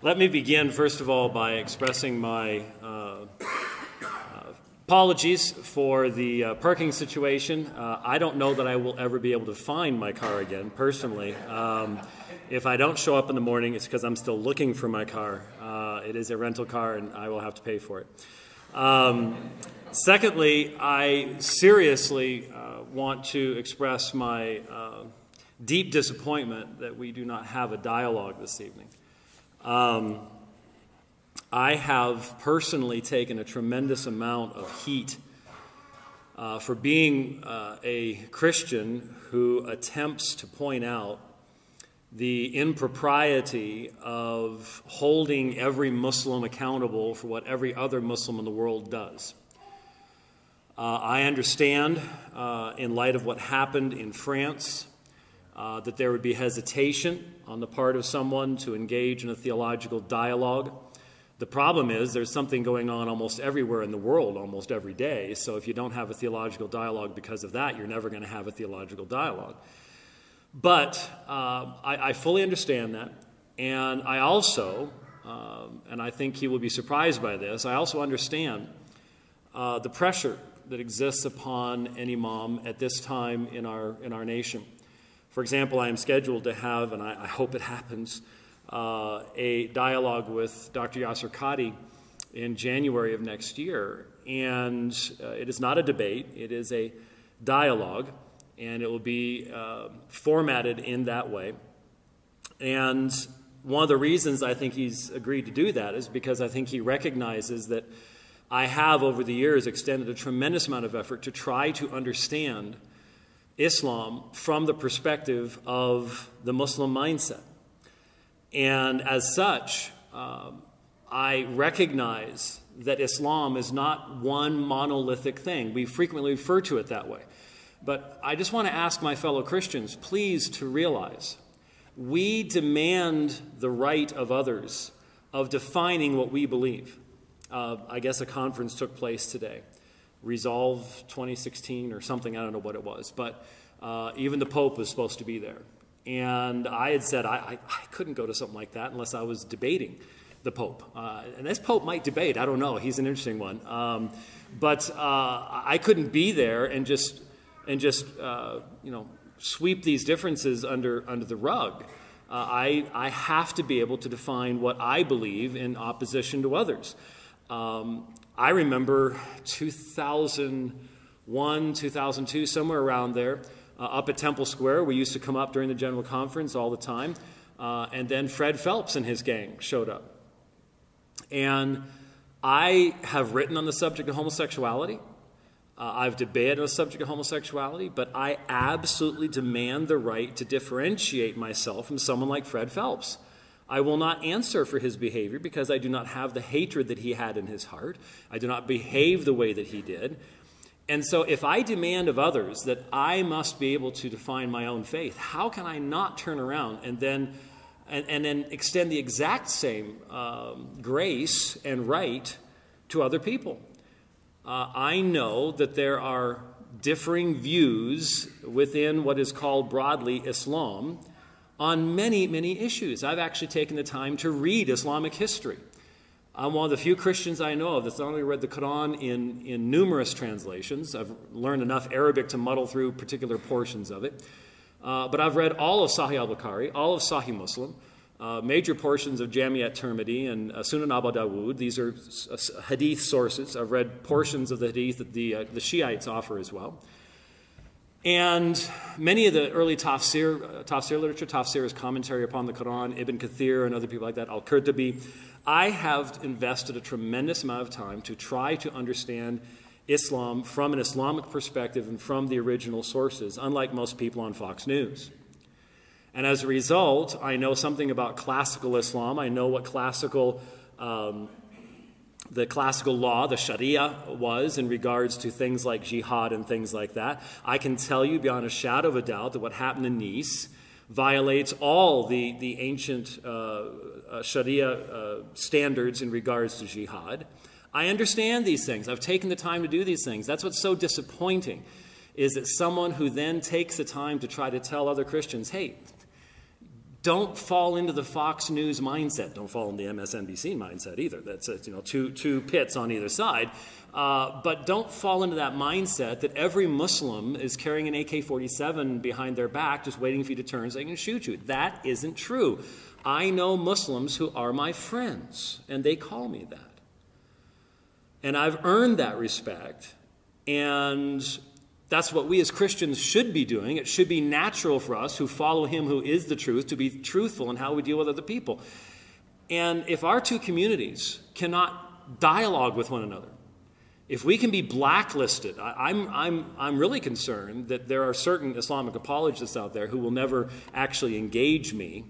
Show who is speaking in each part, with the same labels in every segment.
Speaker 1: Let me begin, first of all, by expressing my uh, apologies for the uh, parking situation. Uh, I don't know that I will ever be able to find my car again, personally. Um, if I don't show up in the morning, it's because I'm still looking for my car. Uh, it is a rental car, and I will have to pay for it. Um, secondly, I seriously uh, want to express my uh, deep disappointment that we do not have a dialogue this evening. Um, I have personally taken a tremendous amount of heat uh, for being uh, a Christian who attempts to point out the impropriety of holding every Muslim accountable for what every other Muslim in the world does. Uh, I understand, uh, in light of what happened in France, uh, that there would be hesitation on the part of someone to engage in a theological dialogue. The problem is there's something going on almost everywhere in the world, almost every day. So if you don't have a theological dialogue because of that, you're never going to have a theological dialogue. But uh, I, I, fully understand that. And I also, um, and I think he will be surprised by this, I also understand uh, the pressure that exists upon an imam at this time in our, in our nation. For example, I am scheduled to have, and I, I hope it happens, uh, a dialogue with Dr. Yasir Qadhi in January of next year. And uh, it is not a debate, it is a dialogue, and it will be uh, formatted in that way. And one of the reasons I think he's agreed to do that is because I think he recognizes that I have, over the years, extended a tremendous amount of effort to try to understand Islam from the perspective of the Muslim mindset. And as such, um, I recognize that Islam is not one monolithic thing. We frequently refer to it that way. But I just want to ask my fellow Christians, please, to realize we demand the right of others of defining what we believe. Uh, I guess a conference took place today, Resolve 2016 or something, I don't know what it was. But uh, even the Pope was supposed to be there. And I had said I, I, I, couldn't go to something like that unless I was debating the Pope. Uh, and this Pope might debate, I don't know, he's an interesting one. Um, but uh, I couldn't be there and just, and just uh, you know, sweep these differences under, under the rug. Uh, I, I have to be able to define what I believe in opposition to others. Um, I remember 2001, 2002, somewhere around there uh, up at Temple Square. We used to come up during the general conference all the time. Uh, and then Fred Phelps and his gang showed up. And I have written on the subject of homosexuality. Uh, I've debated on the subject of homosexuality, but I absolutely demand the right to differentiate myself from someone like Fred Phelps. I will not answer for his behavior because I do not have the hatred that he had in his heart. I do not behave the way that he did. And so, if I demand of others that I must be able to define my own faith, how can I not turn around and then, and, and then extend the exact same um, grace and right to other people? Uh, I know that there are differing views within what is called broadly Islam on many, many issues. I've actually taken the time to read Islamic history. I'm one of the few Christians I know of that's not only read the Quran in, in numerous translations, I've learned enough Arabic to muddle through particular portions of it, uh, but I've read all of Sahih al Bukhari, all of Sahih Muslim, uh, major portions of Jamiat Tirmidhi and uh, Sunan Abu Dawud. These are hadith sources. I've read portions of the hadith that the, uh, the Shiites offer as well. And many of the early tafsir, uh, tafsir literature, tafsir is commentary upon the Quran, Ibn Kathir and other people like that, Al-Qurtubi, I have invested a tremendous amount of time to try to understand Islam from an Islamic perspective and from the original sources, unlike most people on Fox News. And as a result, I know something about classical Islam. I know what classical, um, the classical law, the Sharia, was in regards to things like jihad and things like that. I can tell you beyond a shadow of a doubt that what happened in Nice violates all the, the ancient uh, uh, Sharia uh, standards in regards to jihad. I understand these things. I've taken the time to do these things. That's what's so disappointing, is that someone who then takes the time to try to tell other Christians, hey, don't fall into the Fox News mindset. Don't fall into the MSNBC mindset either. That's you know two two pits on either side. Uh, but don't fall into that mindset that every Muslim is carrying an AK 47 behind their back, just waiting for you to turn so they can shoot you. That isn't true. I know Muslims who are my friends, and they call me that. And I've earned that respect. And that's what we as Christians should be doing. It should be natural for us who follow Him who is the truth to be truthful in how we deal with other people. And if our two communities cannot dialogue with one another, if we can be blacklisted, I, am I'm, I'm, I'm really concerned that there are certain Islamic apologists out there who will never actually engage me,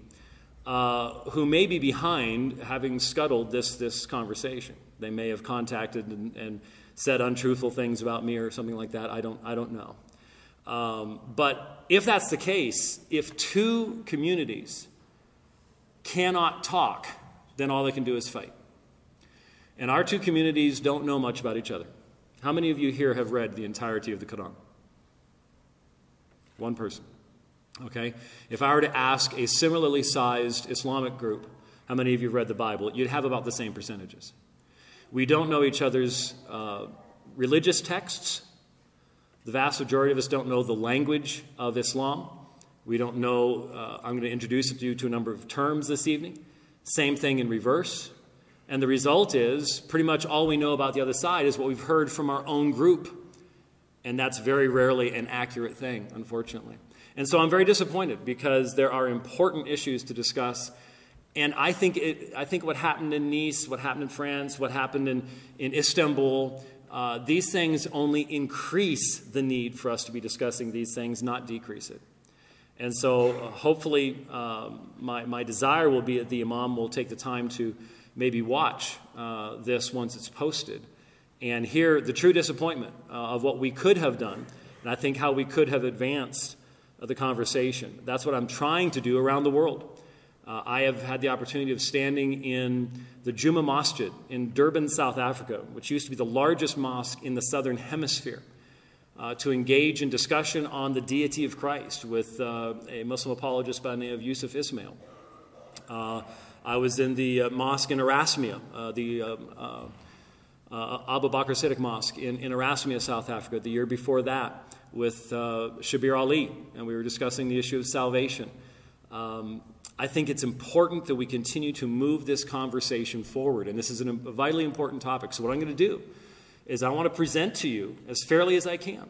Speaker 1: uh, who may be behind having scuttled this, this conversation. They may have contacted and, and said untruthful things about me or something like that. I don't, I don't know. Um, but if that's the case, if two communities cannot talk, then all they can do is fight. And our two communities don't know much about each other. How many of you here have read the entirety of the Quran? One person. Okay? If I were to ask a similarly sized Islamic group, how many of you read the Bible? You'd have about the same percentages. We don't know each other's uh, religious texts. The vast majority of us don't know the language of Islam. We don't know, uh, I'm going to introduce you to a number of terms this evening. Same thing in reverse. And the result is pretty much all we know about the other side is what we've heard from our own group. And that's very rarely an accurate thing, unfortunately. And so I'm very disappointed because there are important issues to discuss. And I think, it, I think what happened in Nice, what happened in France, what happened in, in Istanbul, uh, these things only increase the need for us to be discussing these things, not decrease it. And so uh, hopefully, um, my, my desire will be that the Imam will take the time to maybe watch uh, this once it's posted and hear the true disappointment uh, of what we could have done, and I think how we could have advanced the conversation. That's what I'm trying to do around the world. Uh, I have had the opportunity of standing in the Juma Masjid in Durban, South Africa, which used to be the largest mosque in the southern hemisphere. Uh, to engage in discussion on the deity of Christ with uh, a Muslim apologist by the name of Yusuf Ismail. Uh, I was in the uh, mosque in Erasmia, uh, the uh, Abu Bakr Siddiq Mosque in, in Erasmia, South Africa, the year before that with Shabir Ally, and we were discussing the issue of salvation. Um, I think it's important that we continue to move this conversation forward, and this is an, a vitally important topic. So, what I'm going to do is I want to present to you as fairly as I can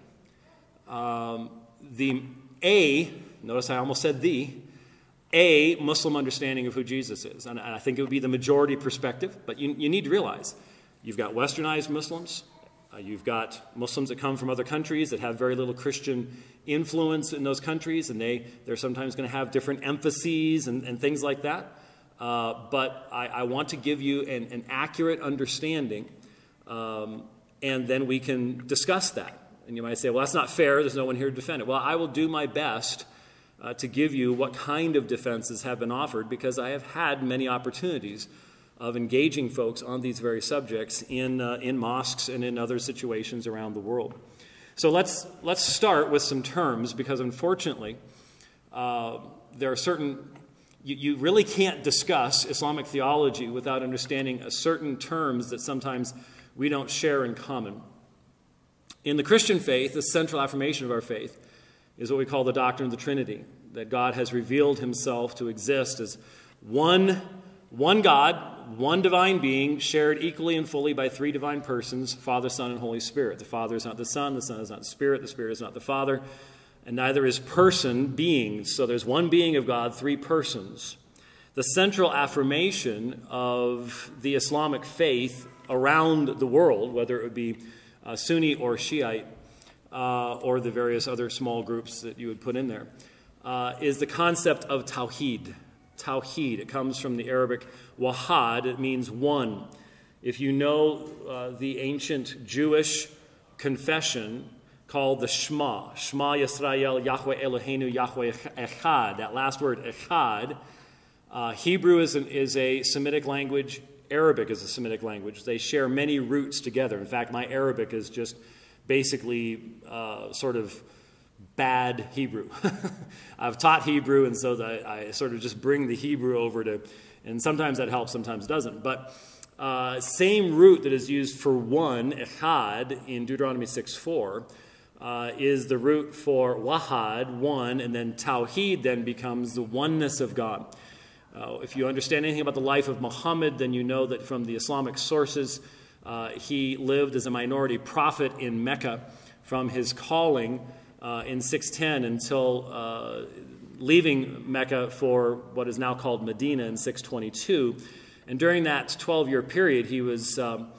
Speaker 1: um, the A, notice I almost said the, a Muslim understanding of who Jesus is. And I think it would be the majority perspective, but you, you need to realize you've got westernized Muslims, uh, you've got Muslims that come from other countries that have very little Christian influence in those countries, and they, they're sometimes going to have different emphases and, and things like that. Uh, but I, I, want to give you an, an accurate understanding, um, and then we can discuss that. And you might say, well, that's not fair. There's no one here to defend it. Well, I will do my best uh, to give you what kind of defenses have been offered because I have had many opportunities of engaging folks on these very subjects in, uh, in mosques and in other situations around the world. So let's, let's start with some terms because unfortunately, uh, there are certain, you, you really can't discuss Islamic theology without understanding a certain terms that sometimes we don't share in common. In the Christian faith, the central affirmation of our faith is what we call the doctrine of the Trinity, that God has revealed himself to exist as one, one God, one divine being, shared equally and fully by three divine persons Father, Son, and Holy Spirit. The Father is not the Son, the Son is not the Spirit, the Spirit is not the Father, and neither is person beings. So there's one being of God, three persons. The central affirmation of the Islamic faith around the world, whether it would be uh, Sunni or Shiite, uh, or the various other small groups that you would put in there, uh, is the concept of tawhid. Tawhid. It comes from the Arabic wahad, it means one. If you know uh, the ancient Jewish confession called the Shema, Shema Yisrael, Yahweh Eloheinu, Yahweh Echad, that last word, Echad, uh, Hebrew is, an, is a Semitic language, Arabic is a Semitic language. They share many roots together. In fact, my Arabic is just basically uh, sort of bad Hebrew. I've taught Hebrew, and so the, I sort of just bring the Hebrew over to, and sometimes that helps, sometimes doesn't. But uh, same root that is used for one, echad, in Deuteronomy 6 4, uh, is the root for wahad, one, and then tawhid then becomes the oneness of God. Uh, if you understand anything about the life of Muhammad, then you know that from the Islamic sources, uh, he lived as a minority prophet in Mecca from his calling uh, in 610 until uh, leaving Mecca for what is now called Medina in 622. And during that 12 year period, he was um,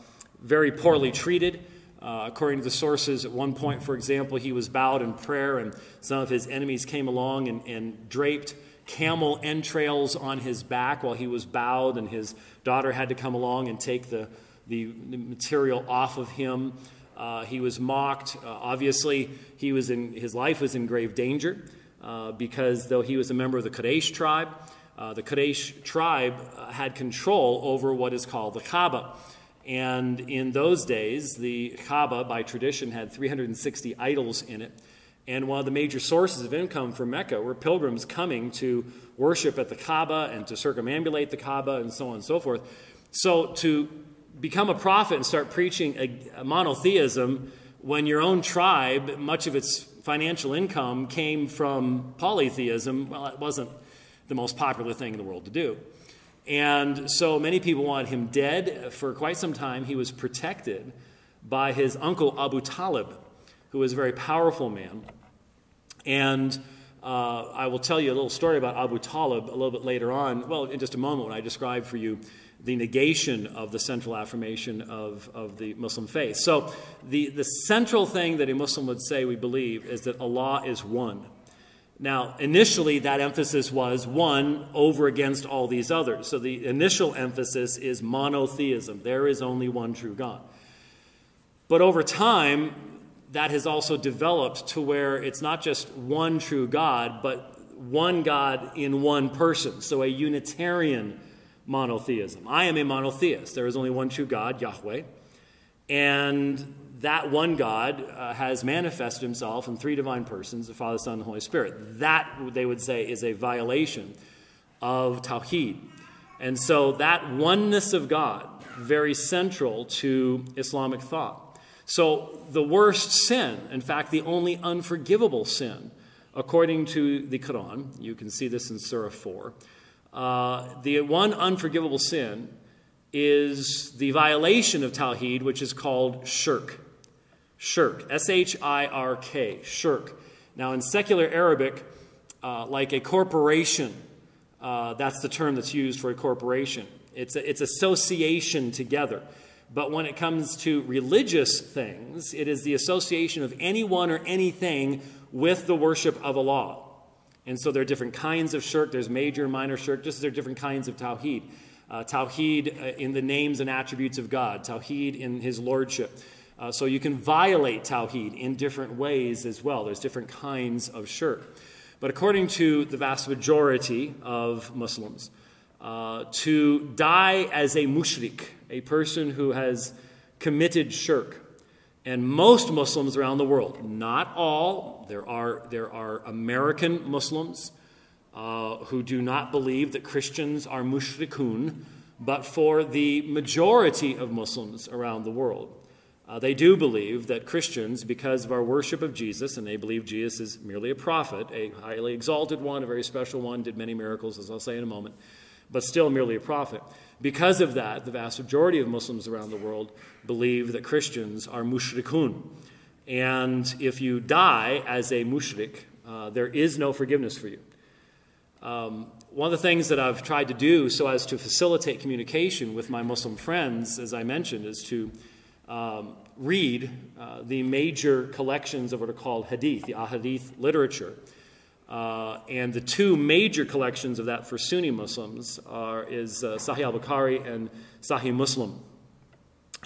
Speaker 1: very poorly treated. Uh, according to the sources, at one point, for example, he was bowed in prayer, and some of his enemies came along and, and draped camel entrails on his back while he was bowed, and his daughter had to come along and take the, the, the material off of him. Uh, he was mocked. Uh, obviously, he was in, his life was in grave danger uh, because though he was a member of the Quraysh tribe, uh, the Quraysh tribe uh, had control over what is called the Kaaba. And in those days, the Kaaba, by tradition, had 360 idols in it. And one of the major sources of income for Mecca were pilgrims coming to worship at the Kaaba and to circumambulate the Kaaba and so on and so forth. So to become a prophet and start preaching a, a monotheism when your own tribe, much of its financial income came from polytheism, well, it wasn't the most popular thing in the world to do. And so many people wanted him dead. For quite some time, he was protected by his uncle Abu Talib, who was a very powerful man. And uh, I will tell you a little story about Abu Talib a little bit later on, well, in just a moment when I describe for you the negation of the central affirmation of, of the Muslim faith. So, the, the central thing that a Muslim would say, we believe, is that Allah is one. Now, initially, that emphasis was one over against all these others. So the initial emphasis is monotheism. There is only one true God. But over time, that has also developed to where it's not just one true God, but one God in one person. So a Unitarian monotheism. I am a monotheist. There is only one true God, Yahweh. And that one God uh, has manifested himself in three divine persons the Father, Son, and the Holy Spirit. That, they would say, is a violation of Tawheed. And so that oneness of God, very central to Islamic thought. So the worst sin, in fact, the only unforgivable sin, according to the Quran, you can see this in Surah 4, uh, the one unforgivable sin is the violation of Tawheed, which is called shirk. Shirk, S H I R K, shirk. Now, in secular Arabic, uh, like a corporation, uh, that's the term that's used for a corporation. It's, a, it's association together. But when it comes to religious things, it is the association of anyone or anything with the worship of Allah. And so there are different kinds of shirk. There's major and minor shirk, just as there are different kinds of tawheed. Uh, tawheed uh, in the names and attributes of God, tawheed in his lordship. Uh, so you can violate Tawheed in different ways as well. There's different kinds of shirk. But according to the vast majority of Muslims, uh, to die as a mushrik, a person who has committed shirk, and most Muslims around the world, not all, there are, there are American Muslims uh, who do not believe that Christians are mushrikun, but for the majority of Muslims around the world, uh, they do believe that Christians, because of our worship of Jesus, and they believe Jesus is merely a prophet, a highly exalted one, a very special one, did many miracles, as I'll say in a moment, but still merely a prophet. Because of that, the vast majority of Muslims around the world believe that Christians are mushrikun. And if you die as a mushrik, uh, there is no forgiveness for you. Um, one of the things that I've tried to do so as to facilitate communication with my Muslim friends, as I mentioned, is to um, read uh, the major collections of what are called hadith, the ahadith literature. Uh, and the two major collections of that for Sunni Muslims are, is uh, Sahih al-Bukhari and Sahih Muslim.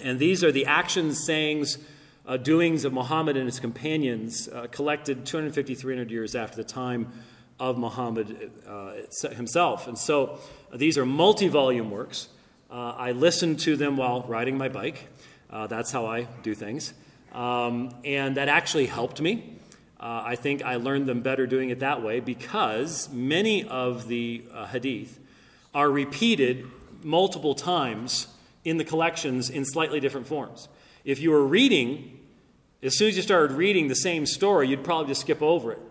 Speaker 1: And these are the actions, sayings, uh, doings of Muhammad and his companions uh, collected 250, 300 years after the time of Muhammad uh, himself. And so these are multi-volume works. I listened to them while riding my bike. That's how I do things. Um, and that actually helped me Uh, I think I learned them better doing it that way because many of the uh, hadith are repeated multiple times in the collections in slightly different forms. If you were reading, as soon as you started reading the same story, you'd probably just skip over it.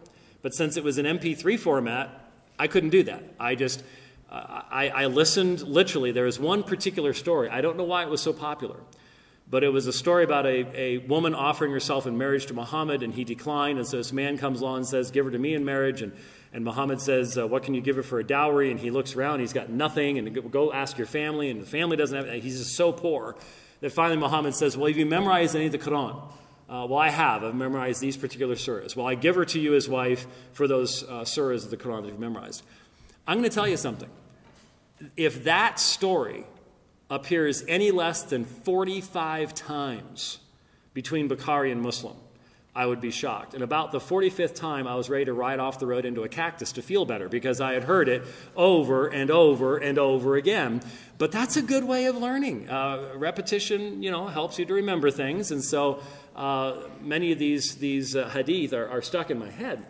Speaker 1: But since it was an MP3 format, I couldn't do that. I just, uh, I, I listened literally. There was one particular story. I don't know why it was so popular. But it was a story about a, a woman offering herself in marriage to Muhammad, and he declined. And so this man comes along and says, Give her to me in marriage. And, and Muhammad says, uh, What can you give her for a dowry? And he looks around, he's got nothing. And go ask your family. And the family doesn't have, he's just so poor that finally Muhammad says, Well, have you memorized any of the Quran? Uh, well, I have. I've memorized these particular surahs. Well, I give her to you as wife for those uh, surahs of the Quran that you've memorized. I'm going to tell you something. If that story appears any less than 45 times between Bukhari and Muslim, I would be shocked. And about the 45th time, I was ready to ride off the road into a cactus to feel better because I had heard it over and over and over again. But that's a good way of learning. Uh, repetition, you know, helps you to remember things. And so uh, many of these, these uh, hadith are, are, stuck in my head.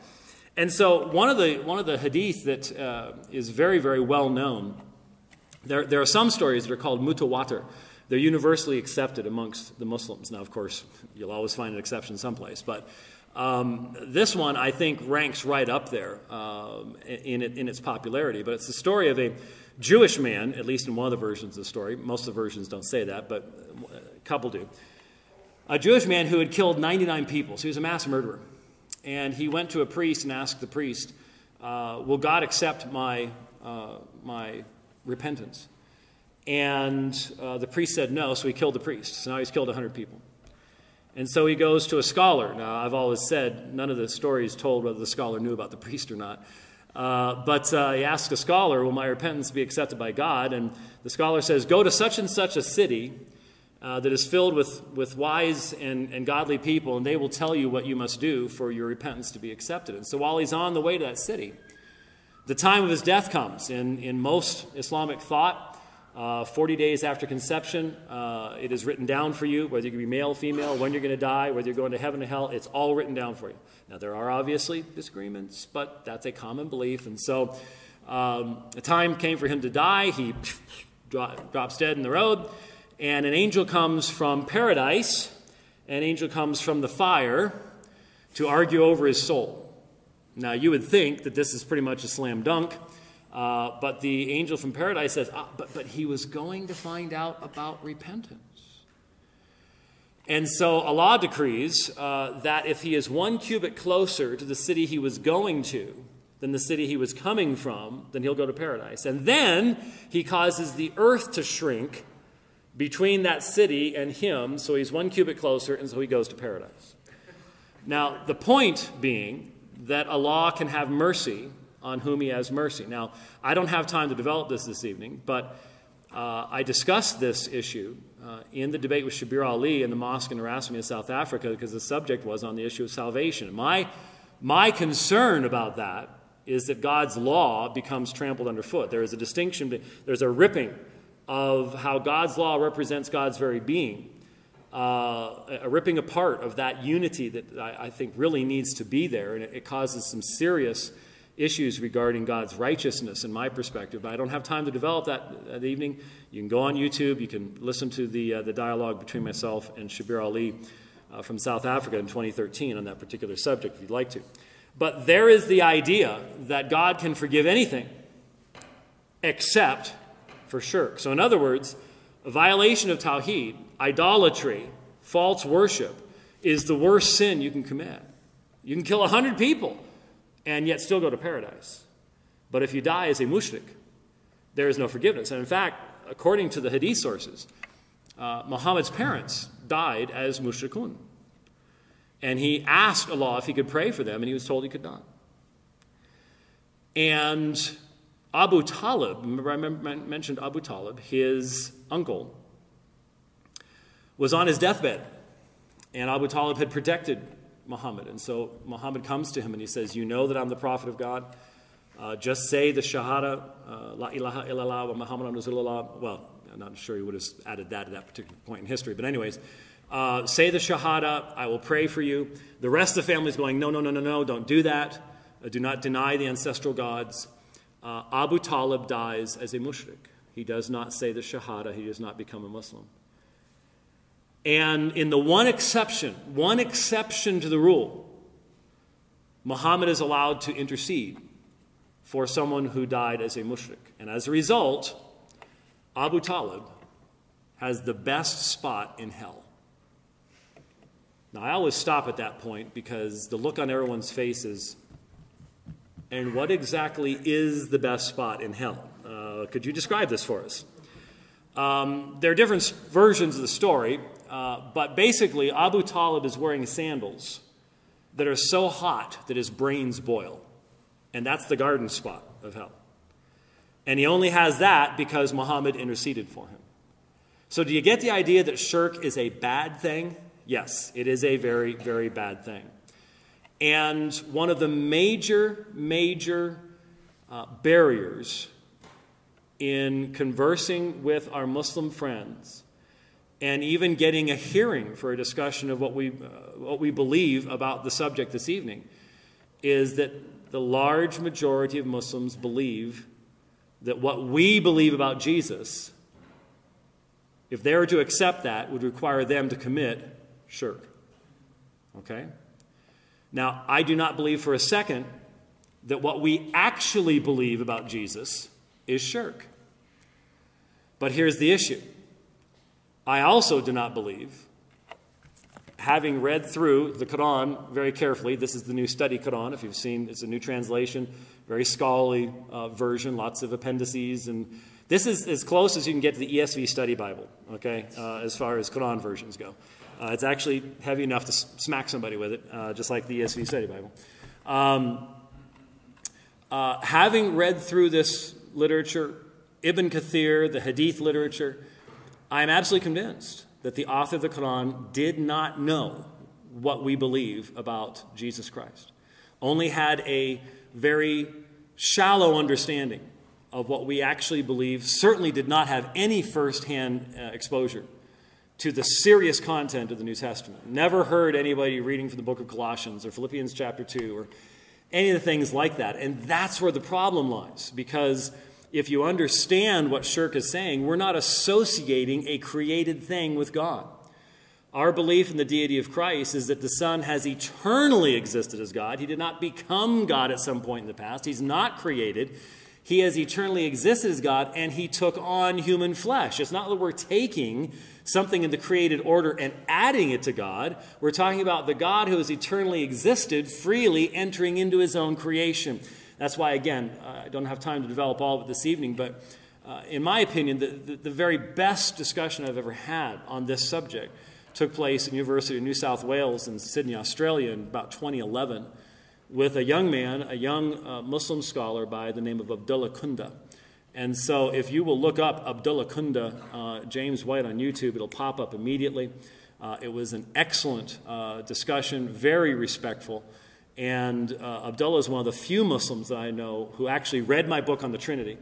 Speaker 1: And so one of the, one of the hadith that uh, is very, very well known there, there are some stories that are called mutawatir. They're universally accepted amongst the Muslims. Now, of course, you'll always find an exception someplace, but um, this one I think ranks right up there um, in, it, in its popularity. But it's the story of a Jewish man, at least in one of the versions of the story. Most of the versions don't say that, but a couple do. A Jewish man who had killed 99 people. So he was a mass murderer. And he went to a priest and asked the priest, uh, Will God accept my, uh, my repentance. And uh, the priest said no, so he killed the priest. So now he's killed 100 people. And so he goes to a scholar. Now, I've always said none of the stories told whether the scholar knew about the priest or not. Uh, but uh, he asks a scholar, Will my repentance be accepted by God? And the scholar says, Go to such and such a city uh, that is filled with, with wise and, and godly people, and they will tell you what you must do for your repentance to be accepted. And so while he's on the way to that city, the time of his death comes. In, in most Islamic thought, uh, 40 days after conception, uh, it is written down for you, whether you're going to be male, female, when you're going to die, whether you're going to heaven or hell, it's all written down for you. Now, there are obviously disagreements, but that's a common belief. And so um, the time came for him to die. He drops dead in the road, and an angel comes from paradise, an angel comes from the fire to argue over his soul. Now, you would think that this is pretty much a slam dunk, uh, but the angel from paradise says, ah, but, but he was going to find out about repentance. And so Allah decrees uh, that if he is one cubit closer to the city he was going to than the city he was coming from, then he'll go to paradise. And then he causes the earth to shrink between that city and him, so he's one cubit closer, and so he goes to paradise. Now, the point being that Allah can have mercy on whom He has mercy. Now, I don't have time to develop this this evening, but uh, I discussed this issue uh, in the debate with Shabir Ally in the mosque in Erasmia in South Africa, because the subject was on the issue of salvation. My, my concern about that is that God's law becomes trampled underfoot. There is a distinction, there's a ripping of how God's law represents God's very being uh, a ripping apart of that unity that I, I, think really needs to be there, and it, it, causes some serious issues regarding God's righteousness, in my perspective. But I don't have time to develop that, that evening. You can go on YouTube, you can listen to the, uh, the dialogue between myself and Shabir Ally uh, from South Africa in 2013 on that particular subject if you'd like to. But there is the idea that God can forgive anything except for shirk. So, in other words, a violation of Tawheed idolatry, false worship, is the worst sin you can commit. You can kill a hundred people and yet still go to paradise. But if you die as a mushrik, there is no forgiveness. And in fact, according to the hadith sources, uh, Muhammad's parents died as mushrikun. And he asked Allah if he could pray for them, and he was told he could not. And Abu Talib, remember I mentioned Abu Talib, his uncle, was on his deathbed. And Abu Talib had protected Muhammad. And so Muhammad comes to him and he says, You know that I'm the prophet of God. Uh, just say the Shahada, uh, La ilaha illallah wa Rasulullah. Well, I'm not sure he would have added that at that particular point in history. But, anyways, Uh, say the Shahada, I will pray for you. The rest of the family is going, No, no, no, no, no, don't do that. Uh, do not deny the ancestral gods. Uh, Abu Talib dies as a mushrik. He does not say the Shahada, he does not become a Muslim. And in the one exception, one exception to the rule, Muhammad is allowed to intercede for someone who died as a mushrik. And as a result, Abu Talib has the best spot in hell. Now, I always stop at that point because the look on everyone's face is, and what exactly is the best spot in hell? Uh, could you describe this for us? Um, there are different versions of the story, uh, but basically, Abu Talib is wearing sandals that are so hot that his brains boil. And that's the garden spot of hell. And he only has that because Muhammad interceded for him. So, do you get the idea that shirk is a bad thing? Yes, it is a very, very bad thing. And one of the major, major uh, barriers in conversing with our Muslim friends and even getting a hearing for a discussion of what we, uh, what we believe about the subject this evening is that the large majority of Muslims believe that what we believe about Jesus, if they were to accept that, would require them to commit shirk. Okay? Now, I do not believe for a second that what we actually believe about Jesus is shirk. But here's the issue I also do not believe having read through the Quran very carefully, this is the new study Quran, if you've seen, it's a new translation, very scholarly uh, version, lots of appendices, and this is as close as you can get to the ESV study Bible, okay, uh, as far as Quran versions go. Uh, it's actually heavy enough to smack somebody with it, uh, just like the ESV study Bible. Um, uh, having read through this literature, Ibn Kathir, the Hadith literature, I am absolutely convinced that the author of the Quran did not know what we believe about Jesus Christ, only had a very shallow understanding of what we actually believe, certainly did not have any firsthand uh, exposure to the serious content of the New Testament. Never heard anybody reading from the book of Colossians or Philippians chapter 2 or any of the things like that. And that's where the problem lies because if you understand what Shirk is saying, we're not associating a created thing with God. Our belief in the deity of Christ is that the Son has eternally existed as God. He did not become God at some point in the past. He's not created. He has eternally existed as God, and He took on human flesh. It's not that we're taking something in the created order and adding it to God. We're talking about the God who has eternally existed, freely entering into His own creation. That's why, again, I don't have time to develop all of it this evening, but uh, in my opinion, the, the, the, very best discussion I've ever had on this subject took place at University of New South Wales in Sydney, Australia in about 2011 with a young man, a young uh, Muslim scholar by the name of Abdullah Kunde. And so if you will look up Abdullah Kunde, uh, James White on YouTube, it'll pop up immediately. Uh, it was an excellent uh, discussion, very respectful. And uh, Abdullah is one of the few Muslims that I know who actually read my book on the Trinity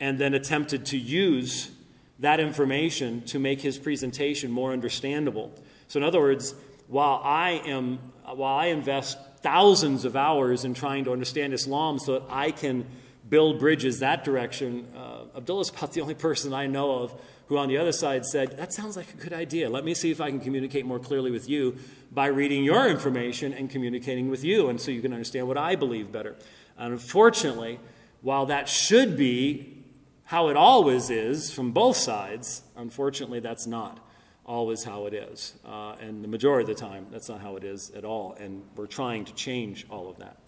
Speaker 1: and then attempted to use that information to make his presentation more understandable. So, in other words, while I, am, while I invest thousands of hours in trying to understand Islam so that I can build bridges that direction, uh, Abdullah is about the only person I know of who on the other side said, That sounds like a good idea. Let me see if I can communicate more clearly with you by reading your information and communicating with you, and so you can understand what I believe better. And unfortunately, while that should be how it always is from both sides, unfortunately, that's not always how it is. Uh, and the majority of the time, that's not how it is at all. And we're trying to change all of that.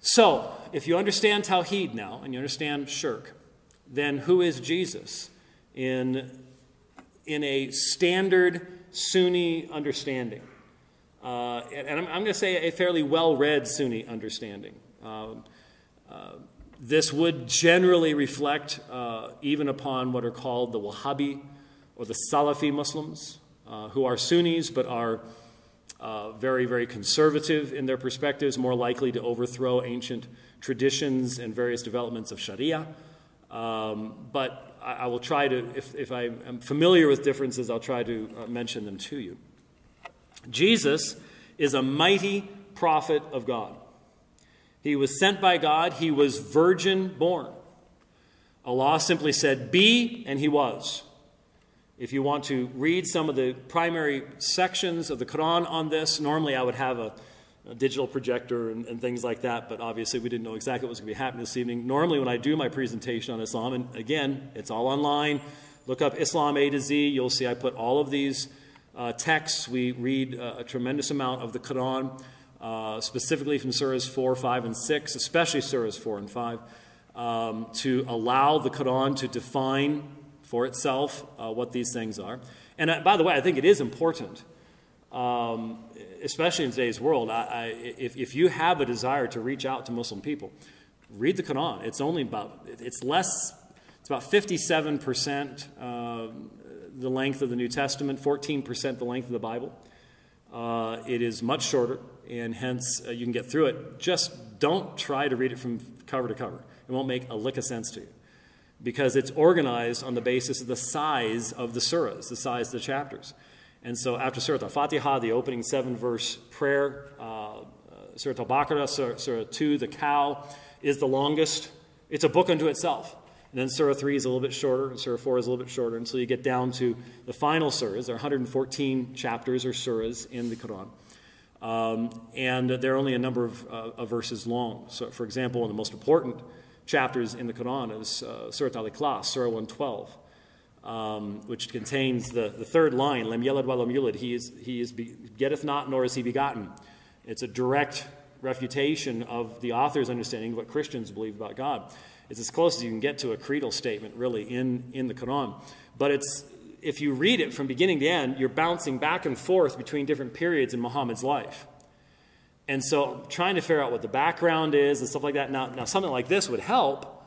Speaker 1: So, if you understand Tawheed now and you understand Shirk, then who is Jesus? In, in a standard Sunni understanding. Uh, and I'm, I'm going to say a fairly well read Sunni understanding. Um, uh, this would generally reflect uh, even upon what are called the Wahhabi or the Salafi Muslims, uh, who are Sunnis but are uh, very, very conservative in their perspectives, more likely to overthrow ancient traditions and various developments of Sharia. Um, but I, will try to, if, if I am familiar with differences, I'll try to uh, mention them to you. Jesus is a mighty prophet of God. He was sent by God, he was virgin born. Allah simply said, Be, and he was. If you want to read some of the primary sections of the Quran on this, normally I would have a digital projector and, and, things like that, but obviously we didn't know exactly what was going to be happening this evening. Normally, when I do my presentation on Islam, and again, it's all online, look up Islam A to Z, you'll see I put all of these uh, texts. We read uh, a tremendous amount of the Quran, uh, specifically from Surahs 4, 5, and 6, especially Surahs 4 and 5, um, to allow the Quran to define for itself uh, what these things are. And uh, by the way, I think it is important, um, especially in today's world. I, I, if, if you have a desire to reach out to Muslim people, read the Quran. It's only about, it's less, it's about 57% uh, the length of the New Testament, 14% the length of the Bible. Uh, it is much shorter, and hence uh, you can get through it. Just don't try to read it from cover to cover. It won't make a lick of sense to you because it's organized on the basis of the size of the surahs, the size of the chapters. And so after Surah Al-Fatiha, the opening seven-verse prayer, uh, Surah Al-Baqarah, Surah, Surah 2, the cow, is the longest. It's a book unto itself. And then Surah 3 is a little bit shorter, and Surah 4 is a little bit shorter. until so you get down to the final surahs. There are 114 chapters or surahs in the Quran. Um, and they're only a number of, uh, of verses long. So, for example, one of the most important chapters in the Quran is uh, Surah Al Ikhlas, Surah 112, um, which contains the, the third line, Lem yelad wa yulad, he is, he is getteth not, nor is he begotten. It's a direct refutation of the author's understanding of what Christians believe about God. It's as close as you can get to a creedal statement, really, in, in the Quran. But it's, if you read it from beginning to end, you're bouncing back and forth between different periods in Muhammad's life. And so trying to figure out what the background is and stuff like that. Now, now something like this would help.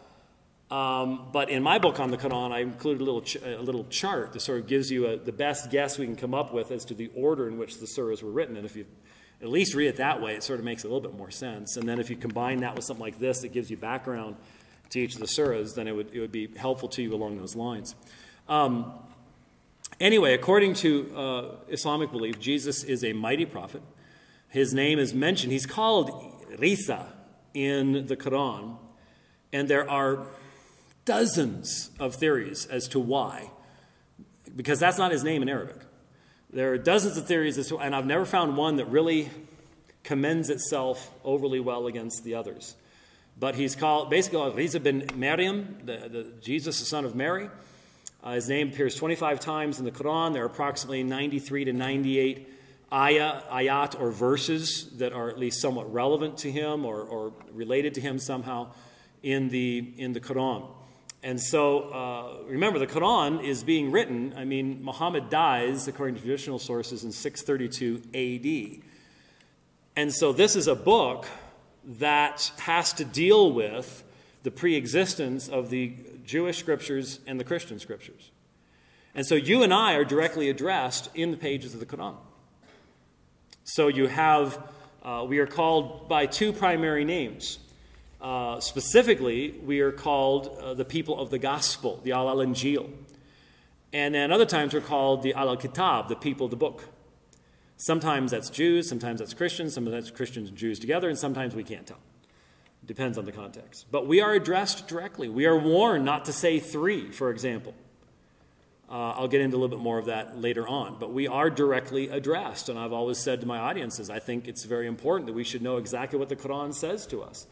Speaker 1: Um, but in my book on the Quran, I included a little, a little chart that sort of gives you a, the best guess we can come up with as to the order in which the surahs were written. And if you at least read it that way, it sort of makes a little bit more sense. And then if you combine that with something like this that gives you background to each of the surahs, then it would, it would be helpful to you along those lines. Um, anyway, according to uh, Islamic belief, Jesus is a mighty prophet his name is mentioned. He's called Isa in the Quran, and there are dozens of theories as to why, because that's not his name in Arabic. There are dozens of theories as to, and I've never found one that really commends itself overly well against the others. But he's called, basically called Isa bin Maryam, the, the, Jesus, the son of Mary. Uh, his name appears 25 times in the Quran. There are approximately 93 to 98 ayah, ayat or verses that are at least somewhat relevant to him or, or related to him somehow in the, in the Quran. And so uh, remember, the Quran is being written. I mean, Muhammad dies, according to traditional sources, in 632 AD. And so this is a book that has to deal with the pre existence of the Jewish scriptures and the Christian scriptures. And so you and I are directly addressed in the pages of the Quran. So you have, uh, we are called by two primary names. Uh, specifically, we are called uh, the people of the gospel, the Al Injil. And then other times we're called the Al Kitab, the people of the book. Sometimes that's Jews, sometimes that's Christians, sometimes that's Christians and Jews together, and sometimes we can't tell. Depends on the context. But we are addressed directly. We are warned not to say three, for example. Uh, I'll get into a little bit more of that later on. But we are directly addressed. And I've always said to my audiences, I think it's very important that we should know exactly what the Quran says to us.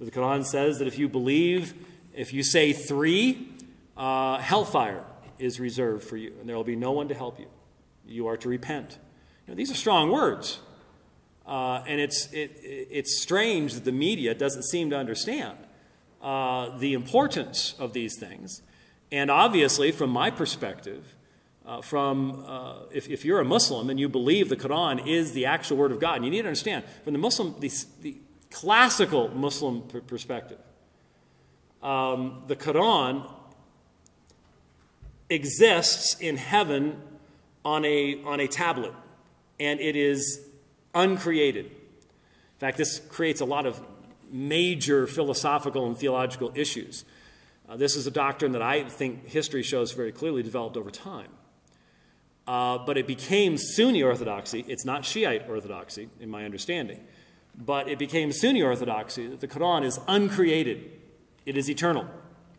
Speaker 1: The Quran says that if you believe, if you say three, uh, hellfire is reserved for you, and there will be no one to help you. You are to repent. You know, these are strong words. Uh, and it's, it, it's strange that the media doesn't seem to understand uh, the importance of these things. And obviously, from my perspective, uh, from uh, if, if, you're a Muslim and you believe the Quran is the actual word of God, and you need to understand from the Muslim, the, the classical Muslim perspective, um, the Quran exists in heaven on a, on a tablet, and it is uncreated. In fact, this creates a lot of major philosophical and theological issues. Uh, this is a doctrine that I think history shows very clearly developed over time. Uh, but it became Sunni orthodoxy. It's not Shiite orthodoxy, in my understanding. But it became Sunni orthodoxy that the Quran is uncreated, it is eternal.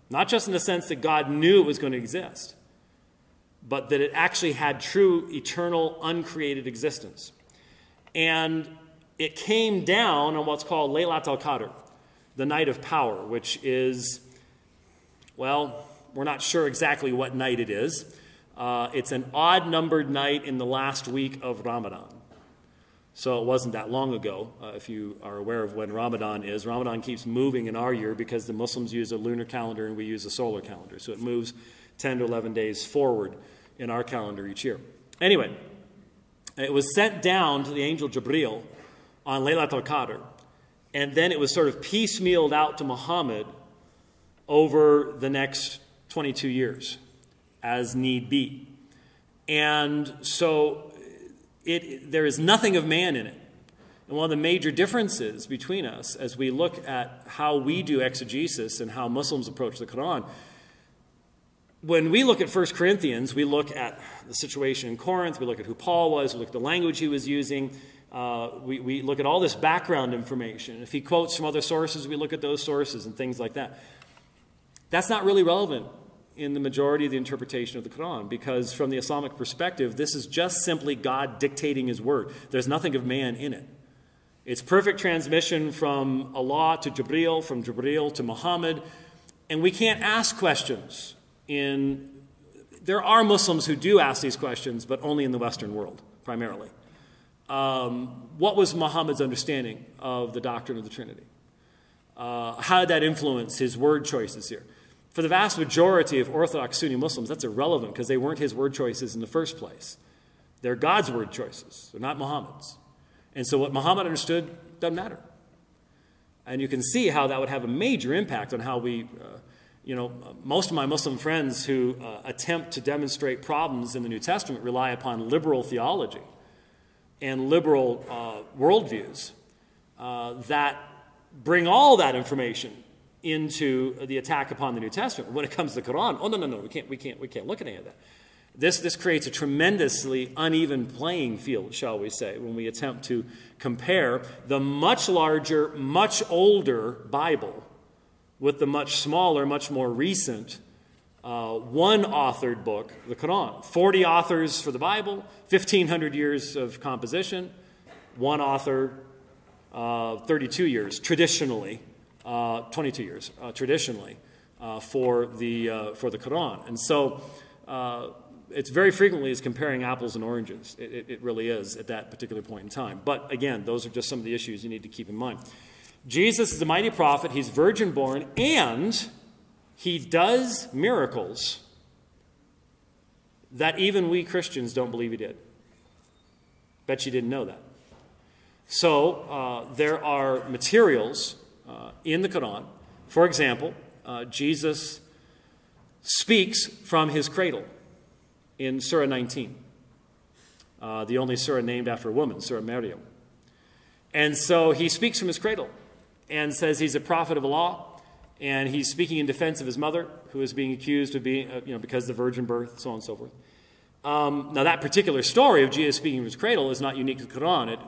Speaker 1: Not just in the sense that God knew it was going to exist, but that it actually had true, eternal, uncreated existence. And it came down on what's called Laylat al Qadr, the night of power, which is, well, we're not sure exactly what night it is. Uh, it's an odd numbered night in the last week of Ramadan. So it wasn't that long ago, uh, if you are aware of when Ramadan is. Ramadan keeps moving in our year because the Muslims use a lunar calendar and we use a solar calendar. So it moves 10 to 11 days forward in our calendar each year. Anyway, it was sent down to the angel Jibril on Laylat al Qadr, and then it was sort of piecemealed out to Muhammad over the next 22 years as need be. And so it, there is nothing of man in it. And one of the major differences between us as we look at how we do exegesis and how Muslims approach the Quran, when we look at 1 Corinthians, we look at the situation in Corinth, we look at who Paul was, we look at the language he was using, uh, we, we look at all this background information. If he quotes from other sources, we look at those sources and things like that. That's not really relevant in the majority of the interpretation of the Quran because, from the Islamic perspective, this is just simply God dictating His word. There's nothing of man in it. It's perfect transmission from Allah to Jibril, from Jibril to Muhammad, and we can't ask questions in. There are Muslims who do ask these questions, but only in the Western world, primarily. Um, what was Muhammad's understanding of the doctrine of the Trinity? Uh, how did that influence his word choices here? For the vast majority of Orthodox Sunni Muslims, that's irrelevant because they weren't his word choices in the first place. They're God's word choices, they're not Muhammad's. And so what Muhammad understood doesn't matter. And you can see how that would have a major impact on how we, uh, you know, most of my Muslim friends who uh, attempt to demonstrate problems in the New Testament rely upon liberal theology and liberal uh, worldviews uh, that bring all that information into the attack upon the New Testament. When it comes to the Quran, oh no, no, no, we can't, we can't, we can't look at any of that. This, this creates a tremendously uneven playing field, shall we say, when we attempt to compare the much larger, much older Bible with the much smaller, much more recent uh, one authored book, the Quran. 40 authors for the Bible, 1,500 years of composition, one author, uh, 32 years, traditionally, 22 years uh, traditionally uh, for, the, uh, for the Quran. And so uh, it's very frequently is comparing apples and oranges. It, it, it, really is at that particular point in time. But again, those are just some of the issues you need to keep in mind. Jesus is a mighty prophet. He's virgin born, and he does miracles that even we Christians don't believe he did. Bet you didn't know that. So uh, there are materials uh, in the Quran. For example, uh, Jesus speaks from his cradle in Surah 19, uh, the only surah named after a woman, Surah Maryam. And so he speaks from his cradle and says he's a prophet of Allah, and he's speaking in defense of his mother, who is being accused of being, you know, because of the virgin birth, so on and so forth. Um, now, that particular story of Jesus speaking from his cradle is not unique to the Quran. It,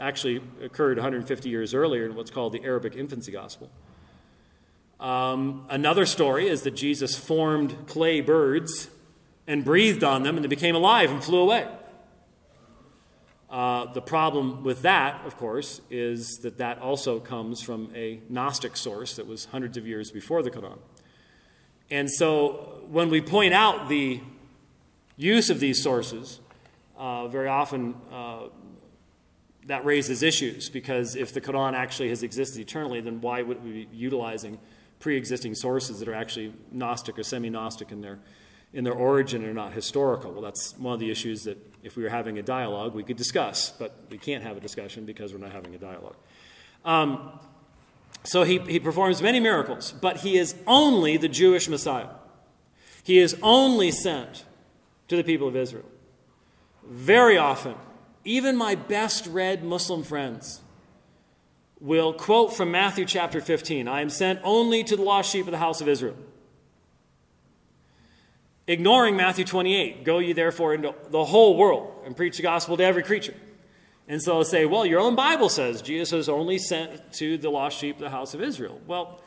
Speaker 1: actually occurred 150 years earlier in what's called the Arabic infancy gospel. Um, another story is that Jesus formed clay birds and breathed on them, and they became alive and flew away. Uh, the problem with that, of course, is that that also comes from a Gnostic source that was hundreds of years before the Quran. And so when we point out the use of these sources, uh, very often uh, that raises issues because if the Quran actually has existed eternally, then why would we be utilizing pre-existing sources that are actually Gnostic or semi-Gnostic in their in their origin and not historical? Well, that's one of the issues that if we were having a dialogue, we could discuss, but we can't have a discussion because we're not having a dialogue. Um, so he, he performs many miracles, but he is only the Jewish Messiah. He is only sent to the people of Israel. Very often, even my best read Muslim friends will quote from Matthew chapter 15 I am sent only to the lost sheep of the house of Israel. ignoring Matthew 28. Go ye therefore into the whole world and preach the gospel to every creature. And so they'll say, well, your own Bible says Jesus is only sent to the lost sheep of the house of Israel. Well,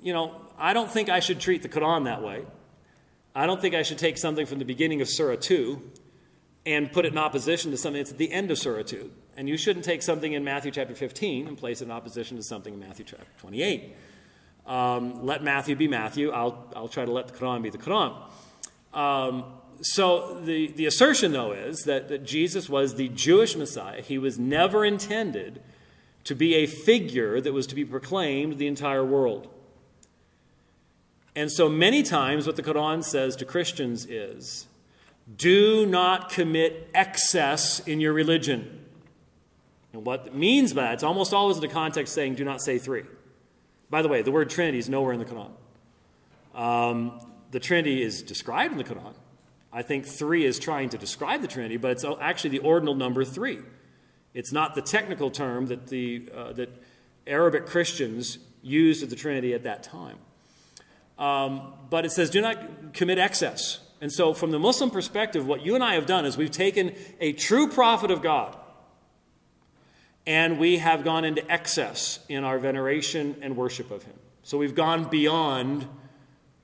Speaker 1: you know, I don't think I should treat the Quran that way. I don't think I should take something from the beginning of Surah 2 and put it in opposition to something that's at the end of Surah 2. And you shouldn't take something in Matthew chapter 15 and place it in opposition to something in Matthew chapter 28. Um, let Matthew be Matthew. I'll, I'll try to let the Quran be the Quran. Um, so the, the assertion, though, is that, that Jesus was the Jewish Messiah. He was never intended to be a figure that was to be proclaimed to the entire world. And so many times, what the Quran says to Christians is do not commit excess in your religion. And what it means by that, it's almost always in the context saying, do not say three. By the way, the word Trinity is nowhere in the Quran. Um, the Trinity is described in the Quran. I think three is trying to describe the Trinity, but it's actually the ordinal number three. It's not the technical term that, the, uh, that Arabic Christians used of the Trinity at that time. Um, but it says, do not commit excess. And so, from the Muslim perspective, what you and I have done is we've taken a true prophet of God and we have gone into excess in our veneration and worship of him. So, we've gone beyond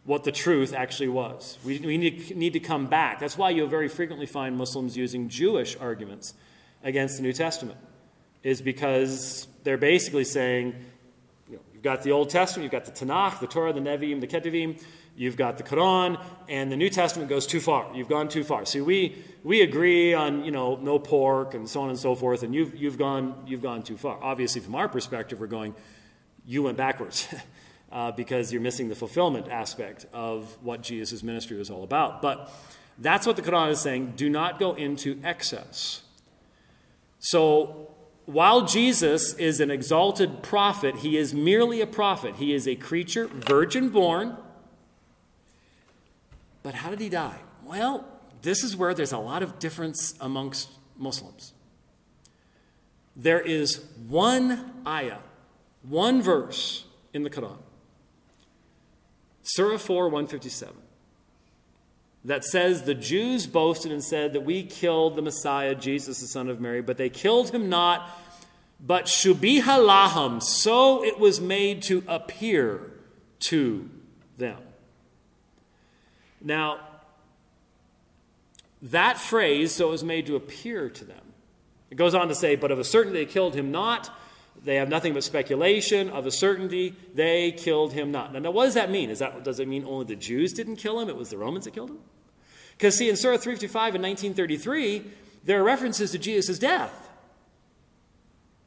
Speaker 1: what the truth actually was. We, we need, need to come back. That's why you'll very frequently find Muslims using Jewish arguments against the New Testament, is because they're basically saying you know You've got the Old Testament, you've got the Tanakh, the Torah, the Nevi'im, the Ketuvim, you've got the Quran, and the New Testament goes too far. You've gone too far. See, we, we agree on, you know, no pork and so on and so forth, and you've, you've, gone, you've gone too far. Obviously, from our perspective, we're going, you went backwards uh, because you're missing the fulfillment aspect of what Jesus' ministry was all about. But that's what the Quran is saying. Do not go into excess. So while Jesus is an exalted prophet, he is merely a prophet. He is a creature, virgin born. But how did he die? Well, this is where there's a lot of difference amongst Muslims. There is one ayah, one verse in the Quran, Surah 4, 157 that says the Jews boasted and said that we killed the Messiah, Jesus, the son of Mary, but they killed him not, but shubiha laham, so it was made to appear to them. Now, that phrase, so it was made to appear to them. It goes on to say, but of a certainty they killed him not. They have nothing but speculation. Of a certainty, they killed him not. Now, now what does that mean? Is that, does it mean only the Jews didn't kill him? It was the Romans that killed him? Because, see, in Surah 355 in 1933, there are references to Jesus' death.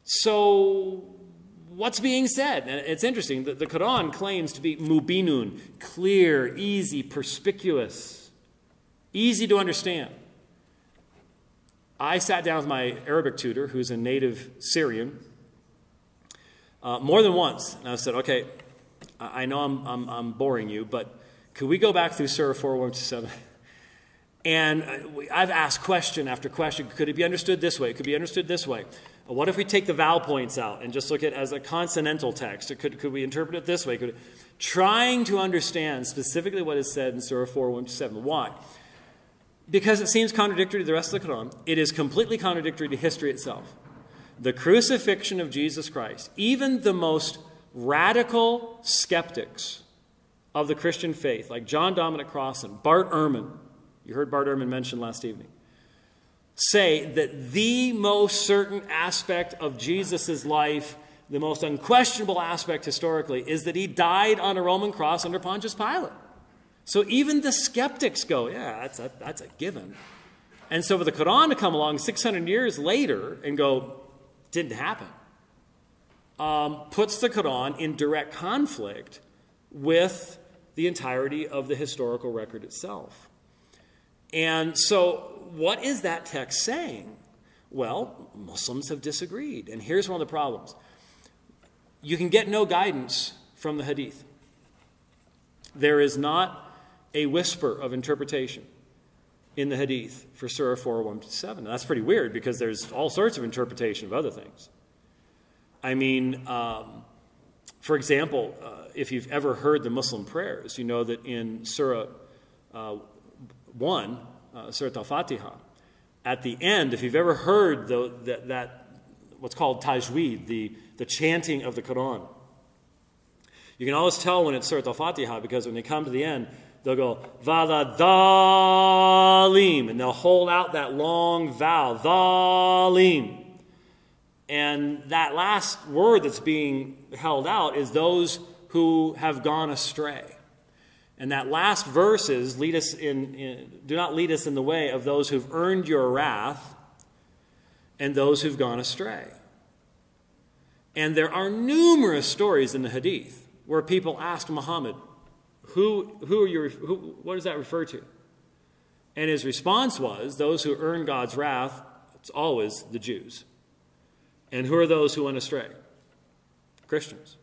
Speaker 1: So, what's being said? And it's interesting that the Quran claims to be mubinun, clear, easy, perspicuous, easy to understand. I sat down with my Arabic tutor, who's a native Syrian, uh, more than once, and I said, okay, I know I'm, I'm, I'm boring you, but could we go back through Surah 417? And uh, I've asked question after question. Could it be understood this way? It could be understood this way. What if we take the vowel points out and just look at it as a consonantal text? Could, could we interpret it this way? Could, trying to understand specifically what is said in Surah 417. Why? Because it seems contradictory to the rest of the Quran. It is completely contradictory to history itself. The crucifixion of Jesus Christ, even the most radical skeptics of the Christian faith, like John Dominic Crossan, Bart Ehrman, you heard Bart Ehrman mention last evening, say that the most certain aspect of Jesus' life, the most unquestionable aspect historically, is that he died on a Roman cross under Pontius Pilate. So even the skeptics go, yeah, that's a, that's a given. And so for the Quran to come along 600 years later and go, didn't happen, um, puts the Quran in direct conflict with the entirety of the historical record itself. And so, what is that text saying? Well, Muslims have disagreed. And here's one of the problems you can get no guidance from the hadith. There is not a whisper of interpretation in the hadith for Surah 417. That's pretty weird because there's all sorts of interpretation of other things. I mean, um, for example, uh, if you've ever heard the Muslim prayers, you know that in Surah uh, 1, uh, Surat al Fatiha, at the end, if you've ever heard the, that, that, what's called tajweed, the, the chanting of the Quran, you can always tell when it's Surat al Fatiha because when they come to the end, they'll go, Vala Dalim, and they'll hold out that long vowel, Dalim. And that last word that's being held out is those who have gone astray. And that last verse is lead us in, in, do not lead us in the way of those who've earned your wrath and those who've gone astray. And there are numerous stories in the Hadith where people ask Muhammad, who, who are you, who, what does that refer to? And his response was, those who earn God's wrath, it's always the Jews. And who are those who went astray? Christians.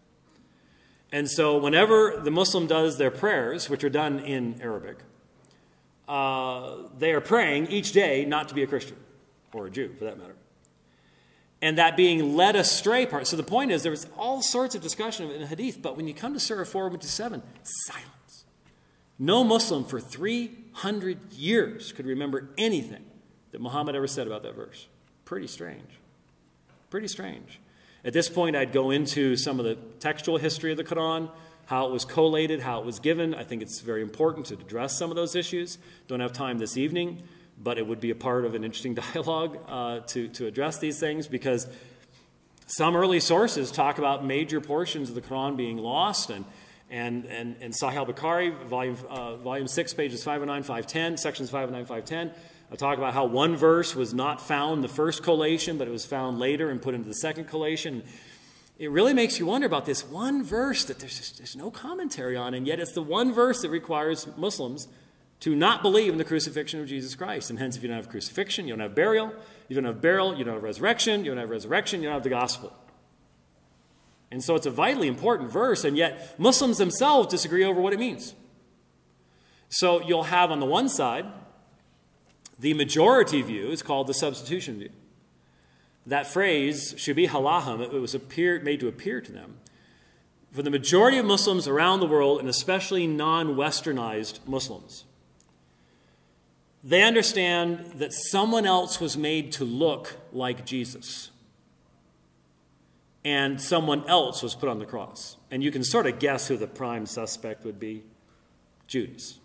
Speaker 1: And so, whenever the Muslim does their prayers, which are done in Arabic, uh, they are praying each day not to be a Christian, or a Jew for that matter. And that being led astray part. So, the point is, there was all sorts of discussion in Hadith, but when you come to Surah 4 to 7, silence. No Muslim for 300 years could remember anything that Muhammad ever said about that verse. Pretty strange. Pretty strange. At this point, I'd go into some of the textual history of the Quran, how it was collated, how it was given. I think it's very important to address some of those issues. Don't have time this evening, but it would be a part of an interesting dialogue uh, to, to address these things because some early sources talk about major portions of the Quran being lost and and, and, and Sahih al-Bukhari, volume, uh, volume 6, pages 509, 510, sections 509, 510, I talk about how one verse was not found in the first collation, but it was found later and put into the second collation. It really makes you wonder about this one verse that there's, just, there's no commentary on, and yet it's the one verse that requires Muslims to not believe in the crucifixion of Jesus Christ. And hence, if you don't have crucifixion, you don't have burial. You don't have burial, you don't have resurrection. You don't have resurrection, you don't have the gospel. And so it's a vitally important verse, and yet Muslims themselves disagree over what it means. So you'll have on the one side the majority view is called the substitution view. That phrase, shubi halahum, it was appear, made to appear to them. For the majority of Muslims around the world, and especially non westernized Muslims, they understand that someone else was made to look like Jesus. And someone else was put on the cross. And you can sort of guess who the prime suspect would be Judas.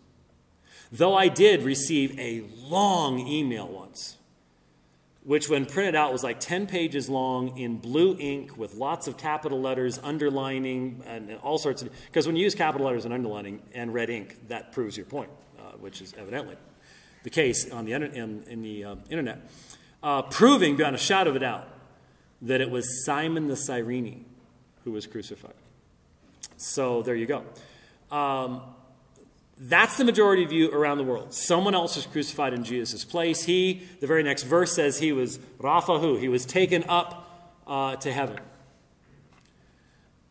Speaker 1: Though I did receive a long email once, which when printed out was like 10 pages long in blue ink with lots of capital letters, underlining, and, and all sorts of. Because when you use capital letters and underlining and red ink, that proves your point, uh, which is evidently the case on the, in, in the uh, internet. Uh, proving beyond a shadow of a doubt that it was Simon the Cyrene who was crucified. So there you go. Um, that's the majority view around the world. Someone else was crucified in Jesus' place. He, the very next verse says he was Rafahu, he was taken up uh, to heaven.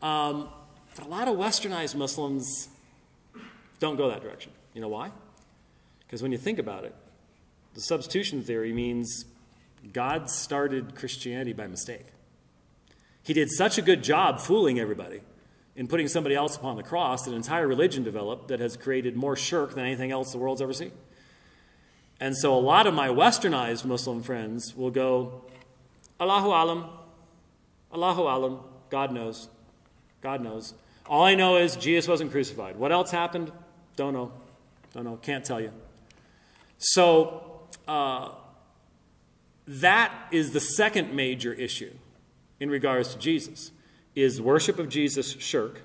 Speaker 1: Um, but a lot of westernized Muslims don't go that direction. You know why? Because when you think about it, the substitution theory means God started Christianity by mistake. He did such a good job fooling everybody in putting somebody else upon the cross, an entire religion developed that has created more shirk than anything else the world's ever seen. And so a lot of my westernized Muslim friends will go, Allahu Alam, Allahu Alam, God knows, God knows. All I know is Jesus wasn't crucified. What else happened? Don't know. Don't know. Can't tell you. So uh, that is the second major issue in regards to Jesus is worship of Jesus shirk?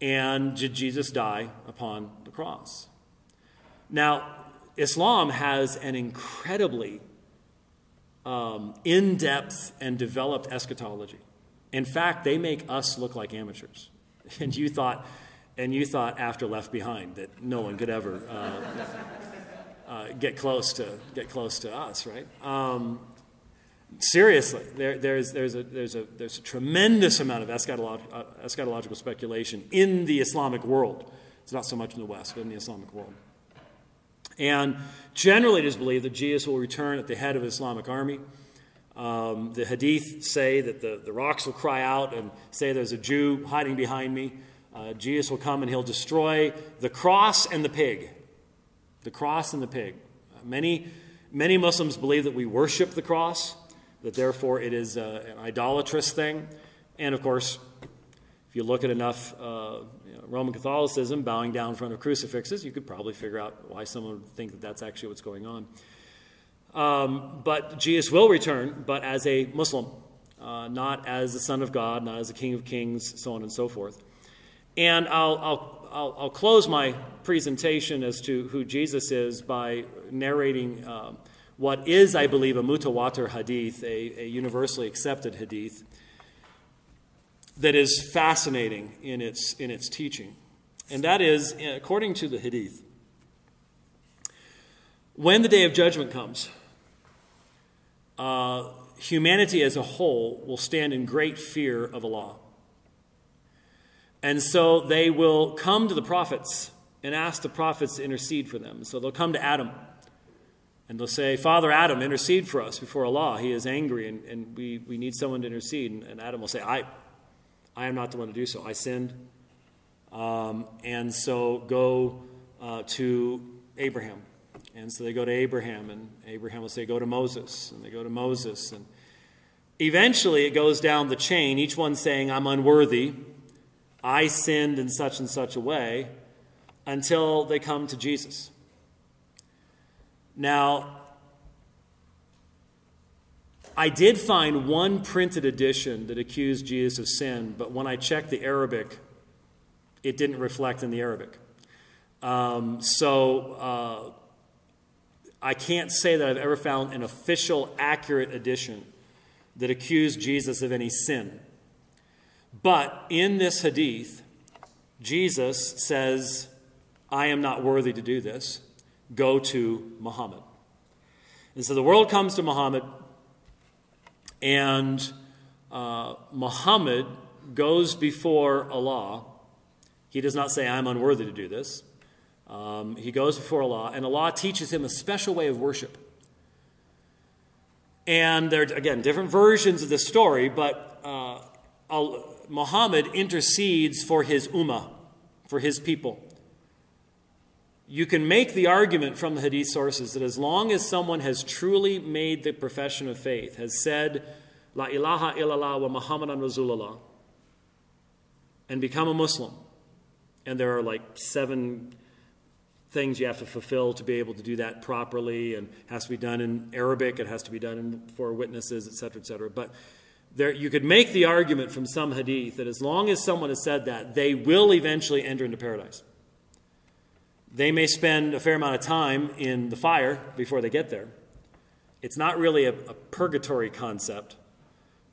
Speaker 1: And did Jesus die upon the cross? Now, Islam has an incredibly um, in depth and developed eschatology. In fact, they make us look like amateurs. And you thought, and you thought after Left Behind that no one could ever uh, uh, get close to get close to us, right? Um, Seriously, there, there's, there's, a, there's, a, there's a tremendous amount of eschatolog uh, eschatological speculation in the Islamic world. It's not so much in the West, but in the Islamic world. And generally, it is believed that Jesus will return at the head of an Islamic army. Um, the Hadith say that the, the rocks will cry out and say, There's a Jew hiding behind me. Uh, Jesus will come and he'll destroy the cross and the pig. the cross and the pig. Many, many Muslims believe that we worship the cross, that therefore it is uh, an idolatrous thing. And of course, if you look at enough uh, you know, Roman Catholicism bowing down in front of crucifixes, you could probably figure out why someone would think that that's actually what's going on. Um, but Jesus will return, but as a Muslim, uh, not as the Son of God, not as the King of Kings, so on and so forth. And I'll, I'll, I'll, I'll close my presentation as to who Jesus is by narrating uh, what is, I believe, a mutawatir hadith, a, a universally accepted hadith, that is fascinating in its, in its teaching. And that is, according to the hadith, when the day of judgment comes, uh, humanity as a whole will stand in great fear of Allah. And so they will come to the prophets and ask the prophets to intercede for them. So they'll come to Adam and they'll say, Father Adam, intercede for us before Allah. He is angry and, and we, we need someone to intercede. And, and Adam will say, I, I am not the one to do so. I sinned. Um, and so go uh, to Abraham. And so they go to Abraham, and Abraham will say, Go to Moses. And they go to Moses. And eventually it goes down the chain, each one saying, I'm unworthy. I sinned in such and such a way, until they come to Jesus. Now, I did find one printed edition that accused Jesus of sin, but when I checked the Arabic, it didn't reflect in the Arabic. Um, so uh, I can't say that I've ever found an official, accurate edition that accused Jesus of any sin. But in this hadith, Jesus says, I am not worthy to do this. Go to Muhammad. And so the world comes to Muhammad, and uh, Muhammad goes before Allah. He does not say, I'm unworthy to do this. Um, he goes before Allah, and Allah teaches him a special way of worship. And there are, again, different versions of the story, but uh, Muhammad intercedes for his ummah, for his people. You can make the argument from the hadith sources that as long as someone has truly made the profession of faith, has said, La ilaha illallah wa Muhammadan Rasulullah, and become a Muslim, and there are like seven things you have to fulfill to be able to do that properly and has to be done in Arabic, it has to be done in, for witnesses, etc., etc. But there, you could make the argument from some hadith that as long as someone has said that, they will eventually enter into paradise. They may spend a fair amount of time in the fire before they get there. It's not really a, a purgatory concept,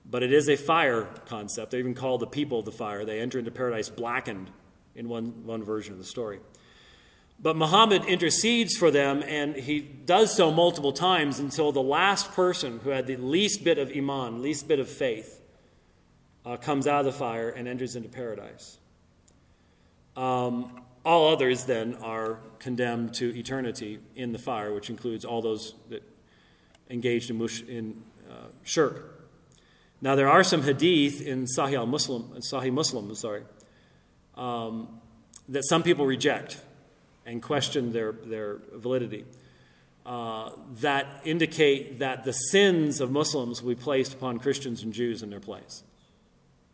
Speaker 1: but it is a fire concept. They even call the people of the fire. They enter into paradise blackened in one, one version of the story. But Muhammad intercedes for them, and he does so multiple times until the last person who had the least bit of iman, least bit of faith, uh, comes out of the fire and enters into paradise. Um, all others then are condemned to eternity in the fire, which includes all those that engaged in, mush, in uh, shirk. Now there are some hadith in Sahih Muslim, Sahih Muslim, sorry, um, that some people reject and question their, their validity. Uh, that indicate that the sins of Muslims will be placed upon Christians and Jews in their place.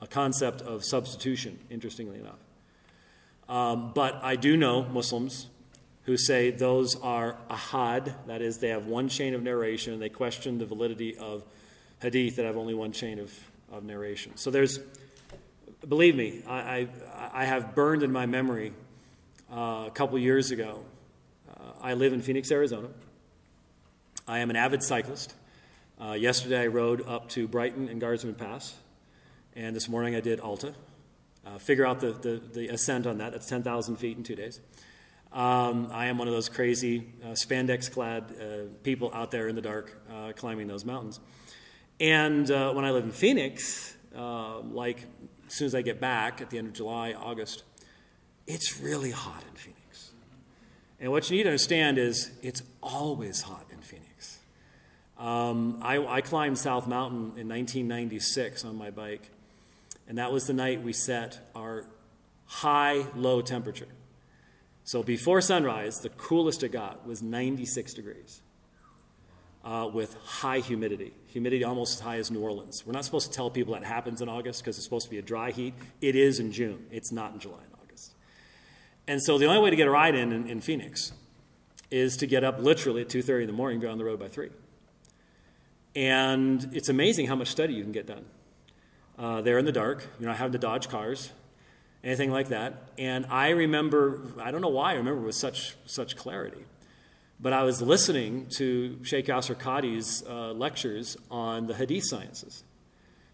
Speaker 1: A concept of substitution, interestingly enough. Um, but I do know Muslims who say those are ahad, that is, they have one chain of narration, and they question the validity of hadith that have only one chain of, of narration. So there's, believe me, I, I, I have burned in my memory uh, a couple years ago. Uh, I live in Phoenix, Arizona. I am an avid cyclist. Uh, yesterday I rode up to Brighton and Guardsman Pass, and this morning I did Alta. Uh, figure out the, the, the, ascent on that. That's 10,000 feet in two days. Um, I am one of those crazy uh, spandex clad uh, people out there in the dark climbing those mountains. And when I live in Phoenix, like as soon as I get back at the end of July, August, it's really hot in Phoenix. And what you need to understand is it's always hot in Phoenix. Um, I, I, climbed South Mountain in 1996 on my bike, and that was the night we set our high low temperature. So before sunrise, the coolest it got was 96 degrees uh, with high humidity. Humidity almost as high as New Orleans. We're not supposed to tell people that happens in August because it's supposed to be a dry heat. It is in June. It's not in July and August. And so the only way to get a ride in, in in, Phoenix is to get up literally at 2.30 in the morning, be on the road by 3. And it's amazing how much study you can get done. Uh, there in the dark, you're not having to dodge cars, anything like that. And I remember, I don't know why I remember with such, such clarity. But I was listening to Sheikh Yasir Qadhi's uh, lectures on the hadith sciences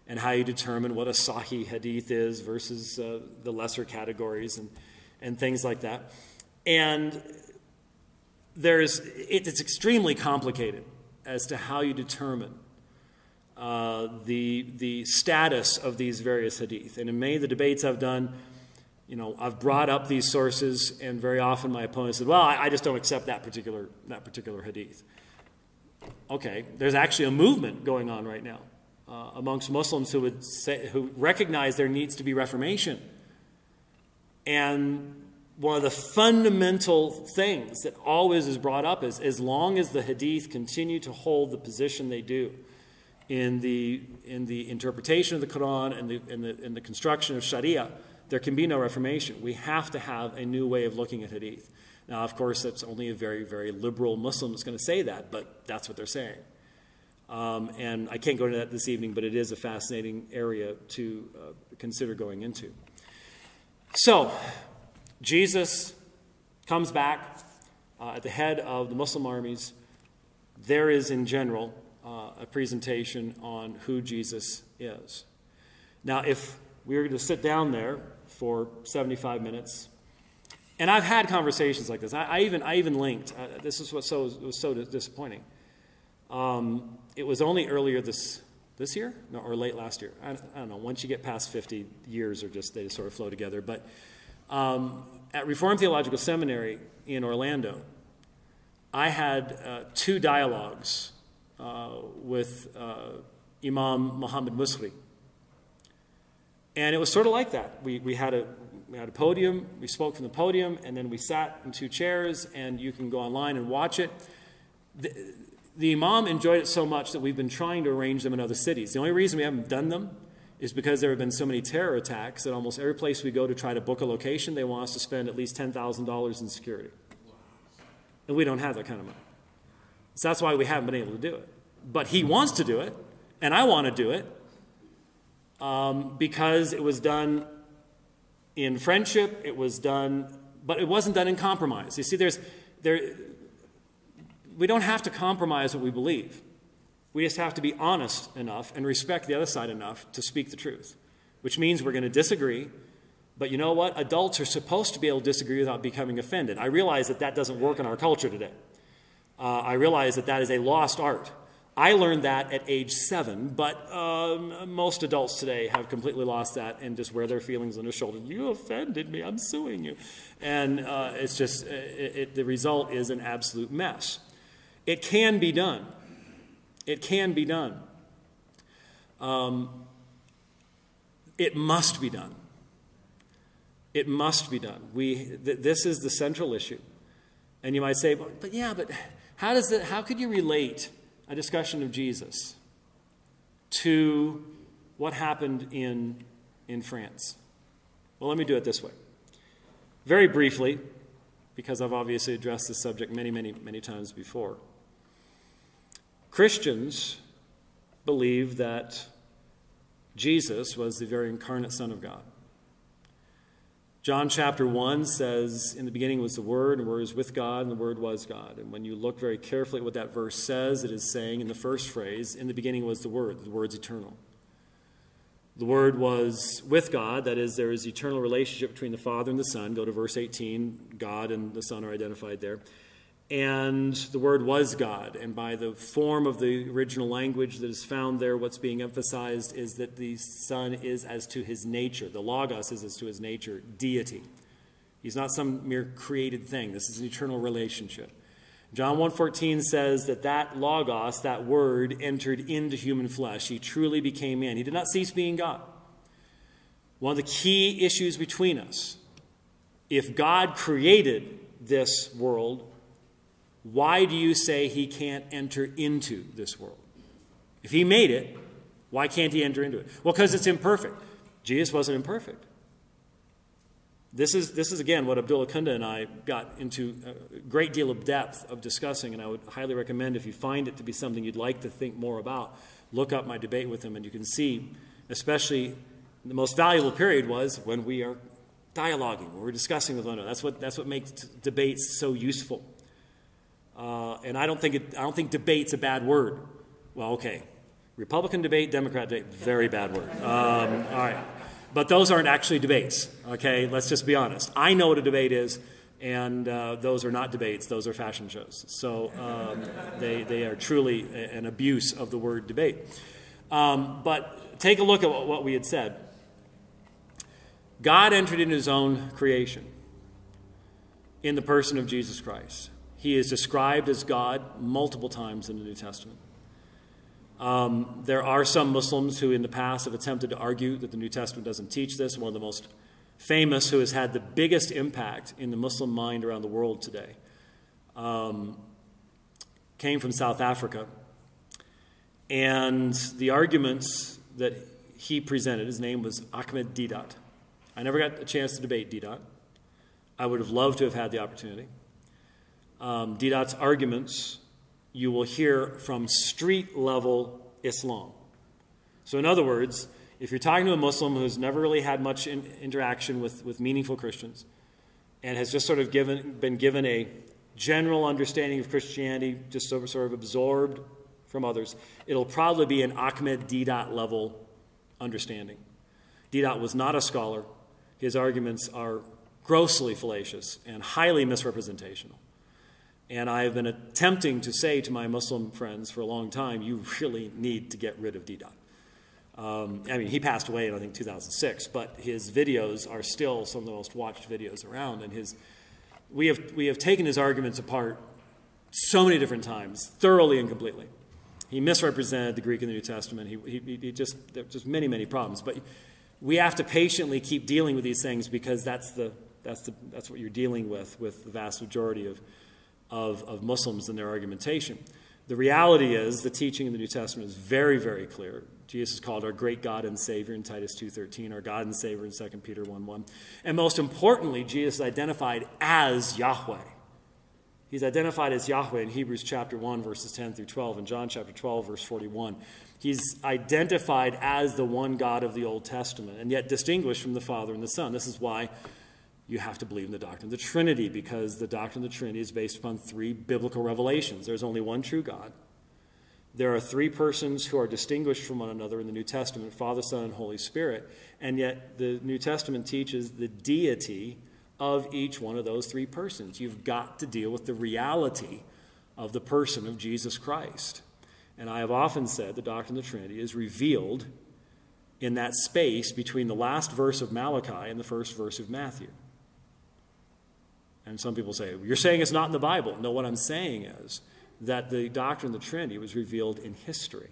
Speaker 1: and how you determine what a sahih hadith is versus uh, the lesser categories and, and things like that. And there's, it, it's extremely complicated as to how you determine uh, the, the status of these various hadith. And in many of the debates I've done, you know, I've brought up these sources, and very often my opponent said, "Well, I, I, just don't accept that particular that particular hadith." Okay, there's actually a movement going on right now uh, amongst Muslims who would say who recognize there needs to be reformation, and one of the fundamental things that always is brought up is as long as the hadith continue to hold the position they do in the in the interpretation of the Quran and the in the, in the construction of Sharia there can be no reformation. We have to have a new way of looking at hadith. Now, of course, that's only a very, very liberal Muslim that's going to say that, but that's what they're saying. Um, and I can't go into that this evening, but it is a fascinating area to uh, consider going into. So, Jesus comes back uh, at the head of the Muslim armies. There is, in general, uh, a presentation on who Jesus is. Now, if we were to sit down there for 75 minutes. And I've had conversations like this. I, I even, I even linked. Uh, this is what so, was so disappointing. Um, it was only earlier this, this year no, or late last year. I, I, don't know. Once you get past 50 years, or just they just sort of flow together. But um, at Reformed Theological Seminary in Orlando, I had uh, two dialogues with uh, Imam Muhammad Musri and it was sort of like that. We, we, had a, we had a podium, we spoke from the podium, and then we sat in two chairs, and you can go online and watch it. The, the Imam enjoyed it so much that we've been trying to arrange them in other cities. The only reason we haven't done them is because there have been so many terror attacks that almost every place we go to try to book a location, they want us to spend at least $10,000 in security. And we don't have that kind of money. So that's why we haven't been able to do it. But he wants to do it, and I want to do it, um, because it was done in friendship, it was done, but it wasn't done in compromise. You see, there's, there, we don't have to compromise what we believe. We just have to be honest enough and respect the other side enough to speak the truth, which means we're going to disagree. But you know what? Adults are supposed to be able to disagree without becoming offended. I realize that that doesn't work in our culture today. Uh, I realize that that is a lost art. I learned that at age seven, but um, most adults today have completely lost that and just wear their feelings on their shoulder. You offended me, I'm suing you. And uh, it's just, it, it, the result is an absolute mess. It can be done. It can be done. Um, it must be done. It must be done. We, th this is the central issue. And you might say, but, but yeah, but how does it, how could you relate a discussion of Jesus to what happened in, in France? Well, let me do it this way. Very briefly, because I've obviously addressed this subject many, many, many times before. Christians believe that Jesus was the very incarnate Son of God. John chapter 1 says, In the beginning was the Word, and the Word was with God, and the Word was God. And when you look very carefully at what that verse says, it is saying in the first phrase, In the beginning was the Word, the Word's eternal. The Word was with God, that is, there is eternal relationship between the Father and the Son. Go to verse 18, God and the Son are identified there and the word was God. And by the form of the original language that is found there, what's being emphasized is that the Son is as to his nature. The Logos is as to his nature, deity. He's not some mere created thing. This is an eternal relationship. John 1.14 says that that Logos, that word, entered into human flesh. He truly became man. He did not cease being God. One of the key issues between us if God created this world, why do you say he can't enter into this world? If he made it, why can't he enter into it? Well, because it's imperfect. Jesus wasn't imperfect. This is, this is again what Abdullah Kunde and I got into a great deal of depth of discussing, and I would highly recommend if you find it to be something you'd like to think more about, look up my debate with him, and you can see, especially the most valuable period was when we are dialoguing, when we're discussing with one another. That's what, that's what makes debates so useful. Uh, and I don't think it, I don't think debate's a bad word. Well, okay, Republican debate, Democrat debate, very bad word. Um, all right. But those aren't actually debates, okay? Let's just be honest. I know what a debate is, and uh, those are not debates, those are fashion shows. So um, they, they are truly an abuse of the word debate. Um, but take a look at what we had said. God entered into his own creation in the person of Jesus Christ. He is described as God multiple times in the New Testament. Um, there are some Muslims who, in the past, have attempted to argue that the New Testament doesn't teach this. One of the most famous, who has had the biggest impact in the Muslim mind around the world today, um, came from South Africa. And the arguments that he presented, his name was Ahmed Deedat. I never got a chance to debate Deedat. I would have loved to have had the opportunity. Um, Deedat's arguments you will hear from street level Islam. So, in other words, if you're talking to a Muslim who's never really had much in, interaction with, with meaningful Christians and has just sort of given, been given a general understanding of Christianity, just sort of, sort of absorbed from others, it'll probably be an Ahmed Deedat level understanding. Deedat was not a scholar. His arguments are grossly fallacious and highly misrepresentational. And I've been attempting to say to my Muslim friends for a long time, you really need to get rid of Deedat. Um, I mean, he passed away in, I think, 2006, but his videos are still some of the most watched videos around. And his, we, have, we have taken his arguments apart so many different times, thoroughly and completely. He misrepresented the Greek in the New Testament. He, he, he just, there's just many, many problems. But we have to patiently keep dealing with these things because that's, the, that's, the, that's what you're dealing with with the vast majority of of, of Muslims in their argumentation. The reality is the teaching in the New Testament is very, very clear. Jesus is called our great God and Savior in Titus 2.13, our God and Savior in 2 Peter 1.1. And most importantly, Jesus is identified as Yahweh. He's identified as Yahweh in Hebrews chapter 1, verses 10 through 12, and John chapter 12, verse 41. He's identified as the one God of the Old Testament, and yet distinguished from the Father and the Son. This is why you have to believe in the doctrine of the Trinity because the doctrine of the Trinity is based upon three biblical revelations. There's only one true God. There are three persons who are distinguished from one another in the New Testament Father, Son, and Holy Spirit. And yet the New Testament teaches the deity of each one of those three persons. You've got to deal with the reality of the person of Jesus Christ. And I have often said the doctrine of the Trinity is revealed in that space between the last verse of Malachi and the first verse of Matthew. And some people say, You're saying it's not in the Bible. No, what I'm saying is that the doctrine of the Trinity was revealed in history,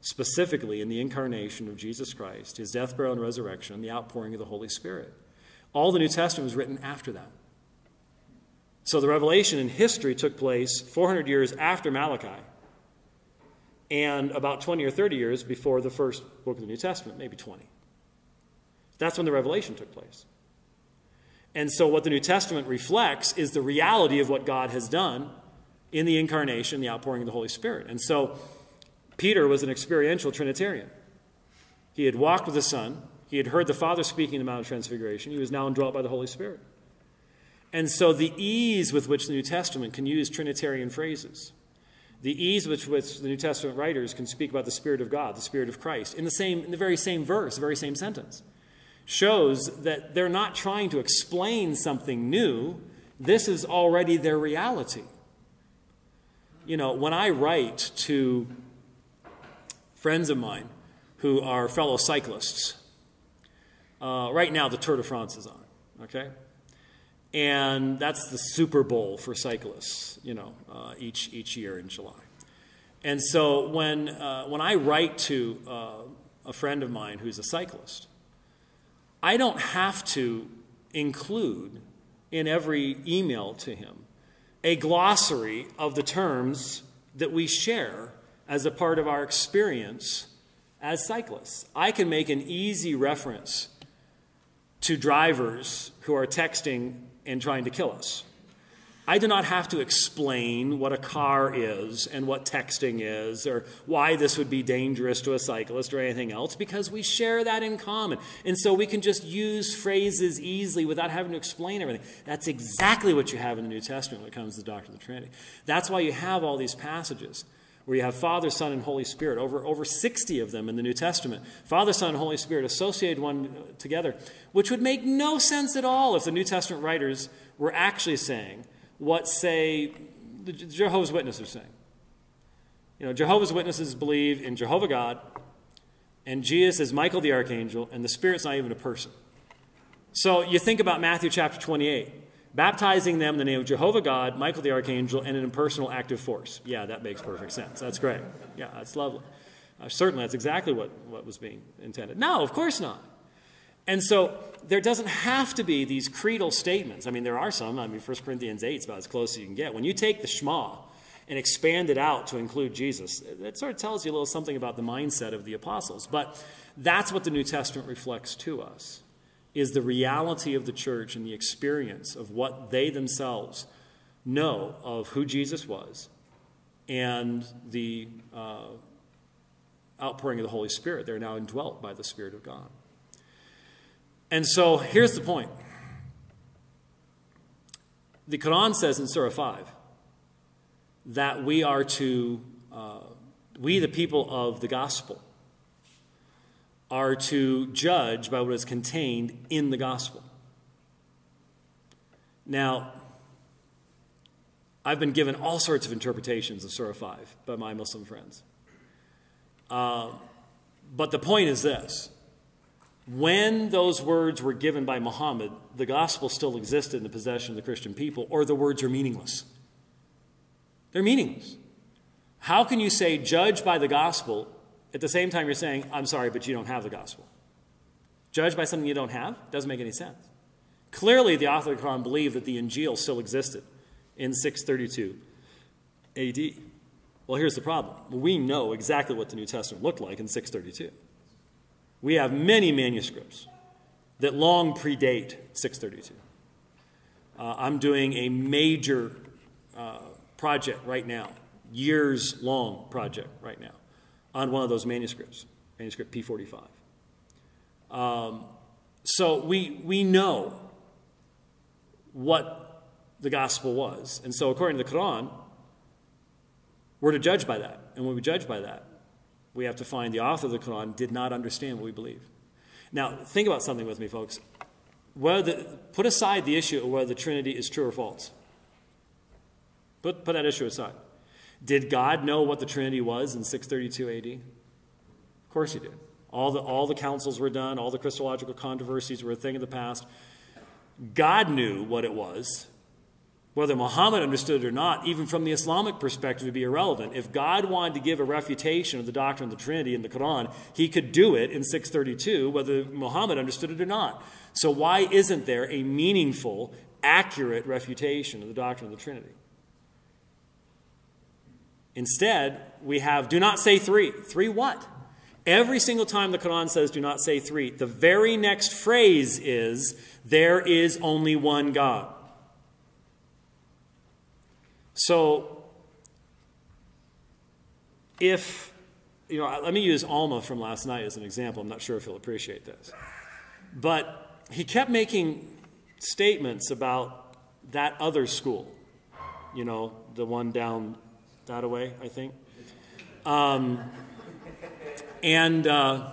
Speaker 1: specifically in the incarnation of Jesus Christ, his death, burial, and resurrection, and the outpouring of the Holy Spirit. All the New Testament was written after that. So the revelation in history took place 400 years after Malachi and about 20 or 30 years before the first book of the New Testament, maybe 20. That's when the revelation took place. And so, what the New Testament reflects is the reality of what God has done in the incarnation, the outpouring of the Holy Spirit. And so, Peter was an experiential Trinitarian. He had walked with the Son, he had heard the Father speaking in the Mount of Transfiguration, he was now indwelt by the Holy Spirit. And so, the ease with which the New Testament can use Trinitarian phrases, the ease with which the New Testament writers can speak about the Spirit of God, the Spirit of Christ, in the, same, in the very same verse, the very same sentence shows that they're not trying to explain something new. This is already their reality. You know, when I write to friends of mine who are fellow cyclists, uh, right now the Tour de France is on, okay? And that's the Super Bowl for cyclists, you know, uh, each, each year in July. And so when, uh, when I write to uh, a friend of mine who's a cyclist, I don't have to include in every email to him a glossary of the terms that we share as a part of our experience as cyclists. I can make an easy reference to drivers who are texting and trying to kill us. I do not have to explain what a car is and what texting is or why this would be dangerous to a cyclist or anything else because we share that in common. And so we can just use phrases easily without having to explain everything. That's exactly what you have in the New Testament when it comes to the doctrine of the Trinity. That's why you have all these passages where you have Father, Son, and Holy Spirit, over, over 60 of them in the New Testament. Father, Son, and Holy Spirit associated one together, which would make no sense at all if the New Testament writers were actually saying what, say, the Jehovah's Witnesses are saying. You know, Jehovah's Witnesses believe in Jehovah God, and Jesus is Michael the Archangel, and the Spirit's not even a person. So you think about Matthew chapter 28 baptizing them in the name of Jehovah God, Michael the Archangel, and an impersonal active force. Yeah, that makes perfect sense. That's great. Yeah, that's lovely. Uh, certainly, that's exactly what, what was being intended. No, of course not. And so there doesn't have to be these creedal statements. I mean, there are some. I mean, 1 Corinthians 8 is about as close as you can get. When you take the Shema and expand it out to include Jesus, it sort of tells you a little something about the mindset of the apostles. But that's what the New Testament reflects to us, is the reality of the church and the experience of what they themselves know of who Jesus was and the uh, outpouring of the Holy Spirit. They're now indwelt by the Spirit of God. And so here's the point. The Quran says in Surah 5 that we are to, uh, we the people of the gospel, are to judge by what is contained in the gospel. Now, I've been given all sorts of interpretations of Surah 5 by my Muslim friends. Uh, but the point is this when those words were given by Muhammad, the gospel still existed in the possession of the Christian people, or the words are meaningless. They're meaningless. How can you say, judge by the gospel, at the same time you're saying, I'm sorry, but you don't have the gospel? Judge by something you don't have? Doesn't make any sense. Clearly, the author of the Quran believed that the Injil still existed in 632 AD. Well, here's the problem. We know exactly what the New Testament looked like in 632. We have many manuscripts that long predate 632. Uh, I'm doing a major uh, project right now, years long project right now, on one of those manuscripts, manuscript P45. Um, so we, we know what the gospel was. And so, according to the Quran, we're to judge by that. And when we judge by that, we have to find the author of the Quran did not understand what we believe. Now, think about something with me, folks. Whether, put aside the issue of whether the Trinity is true or false. Put, put that issue aside. Did God know what the Trinity was in 632 AD? Of course he did. All the, all the councils were done, all the Christological controversies were a thing of the past. God knew what it was. Whether Muhammad understood it or not, even from the Islamic perspective, would be irrelevant. If God wanted to give a refutation of the doctrine of the Trinity in the Quran, he could do it in 632, whether Muhammad understood it or not. So, why isn't there a meaningful, accurate refutation of the doctrine of the Trinity? Instead, we have do not say three. Three what? Every single time the Quran says do not say three, the very next phrase is there is only one God. So, if, you know, let me use Alma from last night as an example. I'm not sure if he'll appreciate this. But he kept making statements about that other school, you know, the one down that way, I think. Um, and uh,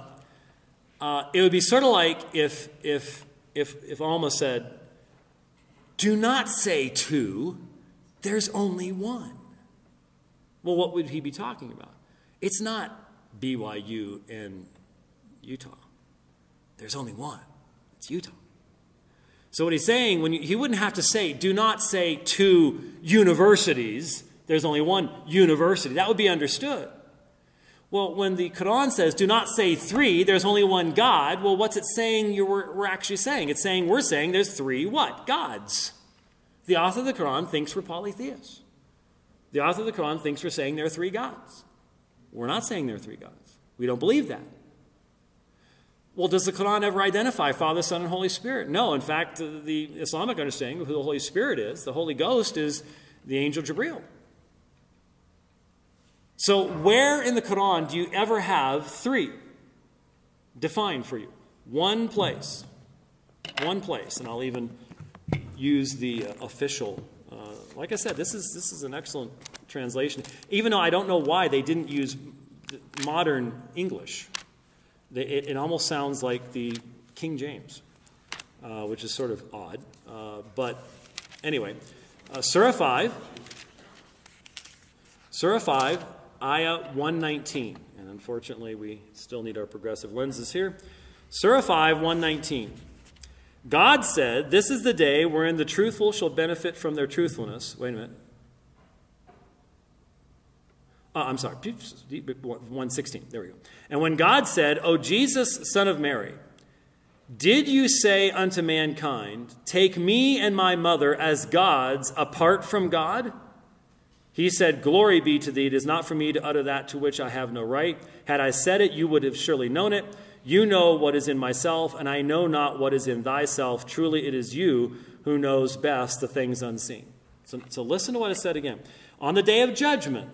Speaker 1: uh, it would be sort of like if, if, if, if Alma said, do not say two, there's only one. Well, what would he be talking about? It's not BYU in Utah. There's only one. It's Utah. So what he's saying, when you, he wouldn't have to say, do not say two universities. There's only one university. That would be understood. Well, when the Quran says, do not say three, there's only one God, well, what's it saying we're, we're actually saying? It's saying we're saying there's three what? Gods. The author of the Quran thinks we're polytheists. The author of the Quran thinks we're saying there are three gods. We're not saying there are three gods. We don't believe that. Well, does the Quran ever identify Father, Son, and Holy Spirit? No. In fact, the Islamic understanding of who the Holy Spirit is, the Holy Ghost, is the angel Jibril. So, where in the Quran do you ever have three defined for you? One place. One place. And I'll even use the uh, official. Uh, like I said, this is, this is an excellent translation. Even though I don't know why they didn't use modern English. They, it, it, almost sounds like the King James, uh, which is sort of odd. Uh, but anyway, uh, Surah 5, Surah 5, Ayah 119. And unfortunately, we still need our progressive lenses here. Surah 5, 119. God said, This is the day wherein the truthful shall benefit from their truthfulness. Wait a minute. Uh, I'm sorry, 116. There we go. And when God said, O Jesus, Son of Mary, did you say unto mankind, Take me and my mother as gods apart from God? He said, Glory be to thee. It is not for me to utter that to which I have no right. Had I said it, you would have surely known it. You know what is in myself, and I know not what is in thyself. Truly, it is you who knows best the things unseen. So, so listen to what is said again. On the day of judgment,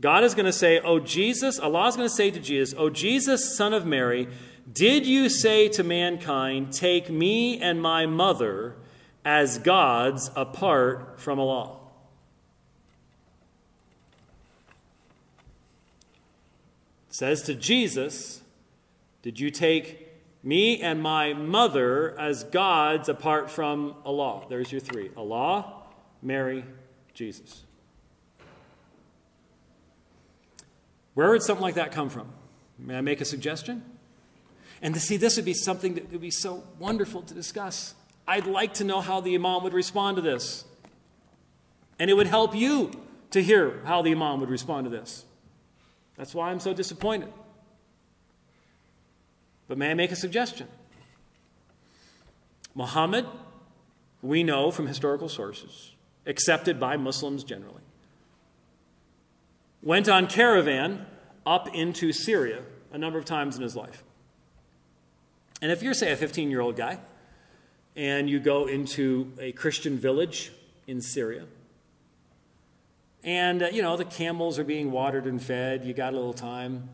Speaker 1: God is going to say, Oh, Jesus, Allah is going to say to Jesus, Oh, Jesus, son of Mary, did you say to mankind, Take me and my mother as gods apart from Allah? Says to Jesus, Did you take me and my mother as gods apart from Allah? There's your three Allah, Mary, Jesus. Where would something like that come from? May I make a suggestion? And to see, this would be something that would be so wonderful to discuss. I'd like to know how the Imam would respond to this. And it would help you to hear how the Imam would respond to this. That's why I'm so disappointed. But may I make a suggestion? Muhammad, we know from historical sources, accepted by Muslims generally, went on caravan up into Syria a number of times in his life. And if you're, say, a 15 year old guy and you go into a Christian village in Syria, and, uh, you know, the camels are being watered and fed, you got a little time,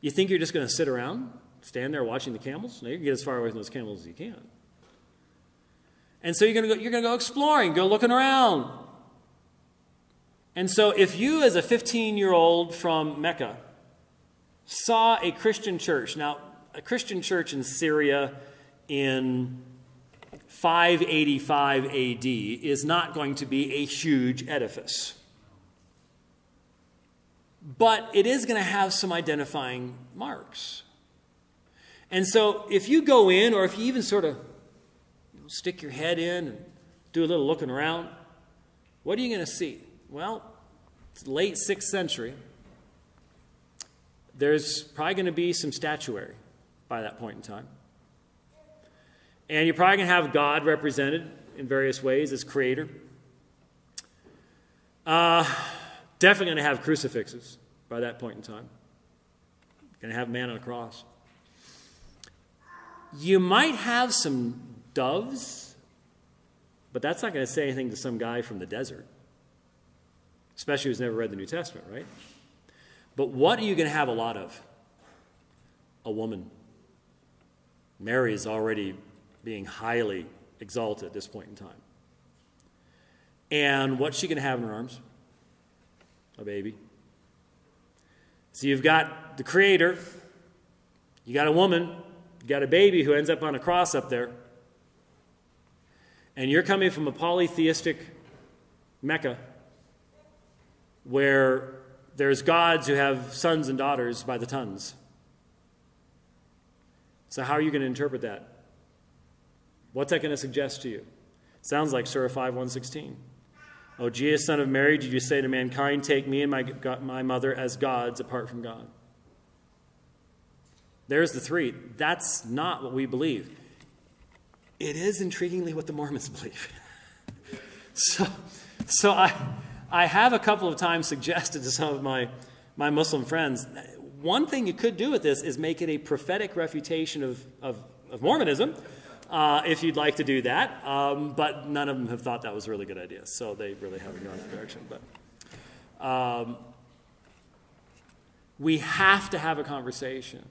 Speaker 1: you think you're just going to sit around, stand there watching the camels? No, you can get as far away from those camels as you can. And so you're going to go, you're going to go exploring, go looking around, and so, if you, as a 15 year old from Mecca, saw a Christian church, now, a Christian church in Syria in 585 AD is not going to be a huge edifice. But it is going to have some identifying marks. And so, if you go in, or if you even sort of stick your head in and do a little looking around, what are you going to see? Well, late 6th century. There's probably going to be some statuary by that point in time. And you're probably going to have God represented in various ways as creator. Uh, definitely going to have crucifixes by that point in time. Going to have man on a cross. You might have some doves, but that's not going to say anything to some guy from the desert especially who's never read the New Testament, right? But what are you going to have a lot of? A woman. Mary is already being highly exalted at this point in time. And what's she going to have in her arms? A baby. So you've got the Creator, you got a woman, you got a baby who ends up on a cross up there, and you're coming from a polytheistic Mecca where there's gods who have sons and daughters by the tons. So, how are you going to interpret that? What's that going to suggest to you? Sounds like Surah 5 116. O Jesus, son of Mary, did you say to mankind, Take me and my, my mother as gods apart from God? There's the three. That's not what we believe. It is intriguingly what the Mormons believe. so, so I, I have a couple of times suggested to some of my, my Muslim friends, one thing you could do with this is make it a prophetic refutation of, of, of Mormonism, uh, if you'd like to do that. Um, but none of them have thought that was a really good idea, so they really haven't gone that direction. But um, we have to have a conversation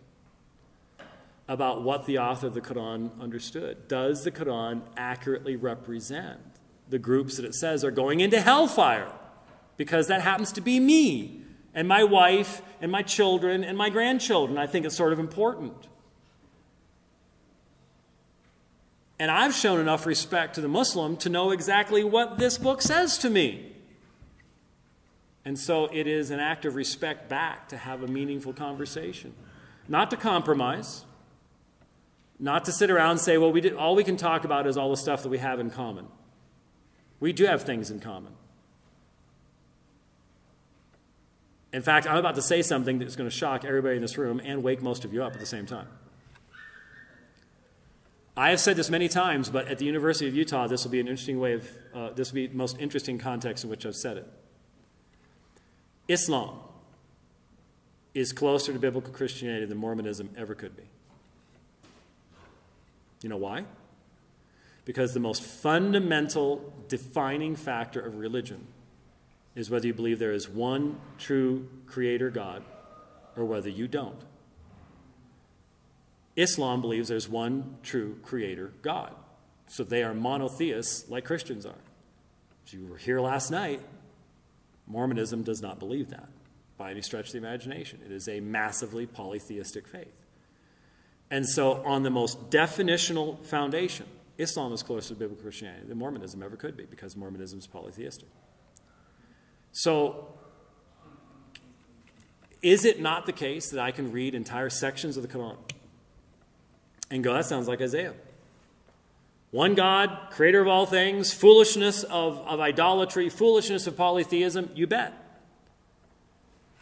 Speaker 1: about what the author of the Quran understood. Does the Quran accurately represent the groups that it says are going into hellfire? Because that happens to be me and my wife and my children and my grandchildren. I think it's sort of important. And I've shown enough respect to the Muslim to know exactly what this book says to me. And so it is an act of respect back to have a meaningful conversation. Not to compromise, not to sit around and say, well, we did, all we can talk about is all the stuff that we have in common. We do have things in common. In fact, I'm about to say something that's going to shock everybody in this room and wake most of you up at the same time. I have said this many times, but at the University of Utah, this will be an interesting way of, uh, this will be the most interesting context in which I've said it. Islam is closer to biblical Christianity than Mormonism ever could be. You know why? Because the most fundamental defining factor of religion is whether you believe there is one true creator God or whether you don't. Islam believes there's one true creator God. So they are monotheists like Christians are. As you were here last night, Mormonism does not believe that by any stretch of the imagination. It is a massively polytheistic faith. And so, on the most definitional foundation, Islam is closer to biblical Christianity than Mormonism ever could be because Mormonism is polytheistic. So, is it not the case that I can read entire sections of the Quran and go, that sounds like Isaiah? One God, creator of all things, foolishness of, of idolatry, foolishness of polytheism, you bet.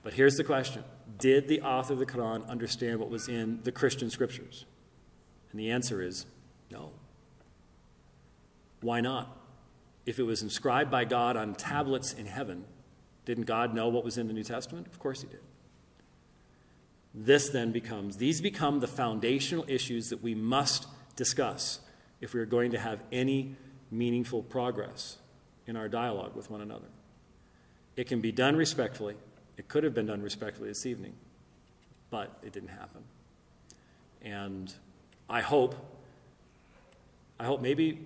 Speaker 1: But here's the question Did the author of the Quran understand what was in the Christian scriptures? And the answer is no. Why not? If it was inscribed by God on tablets in heaven, didn't God know what was in the New Testament? Of course he did. This then becomes, these become the foundational issues that we must discuss if we are going to have any meaningful progress in our dialogue with one another. It can be done respectfully. It could have been done respectfully this evening, but it didn't happen. And I hope, I hope maybe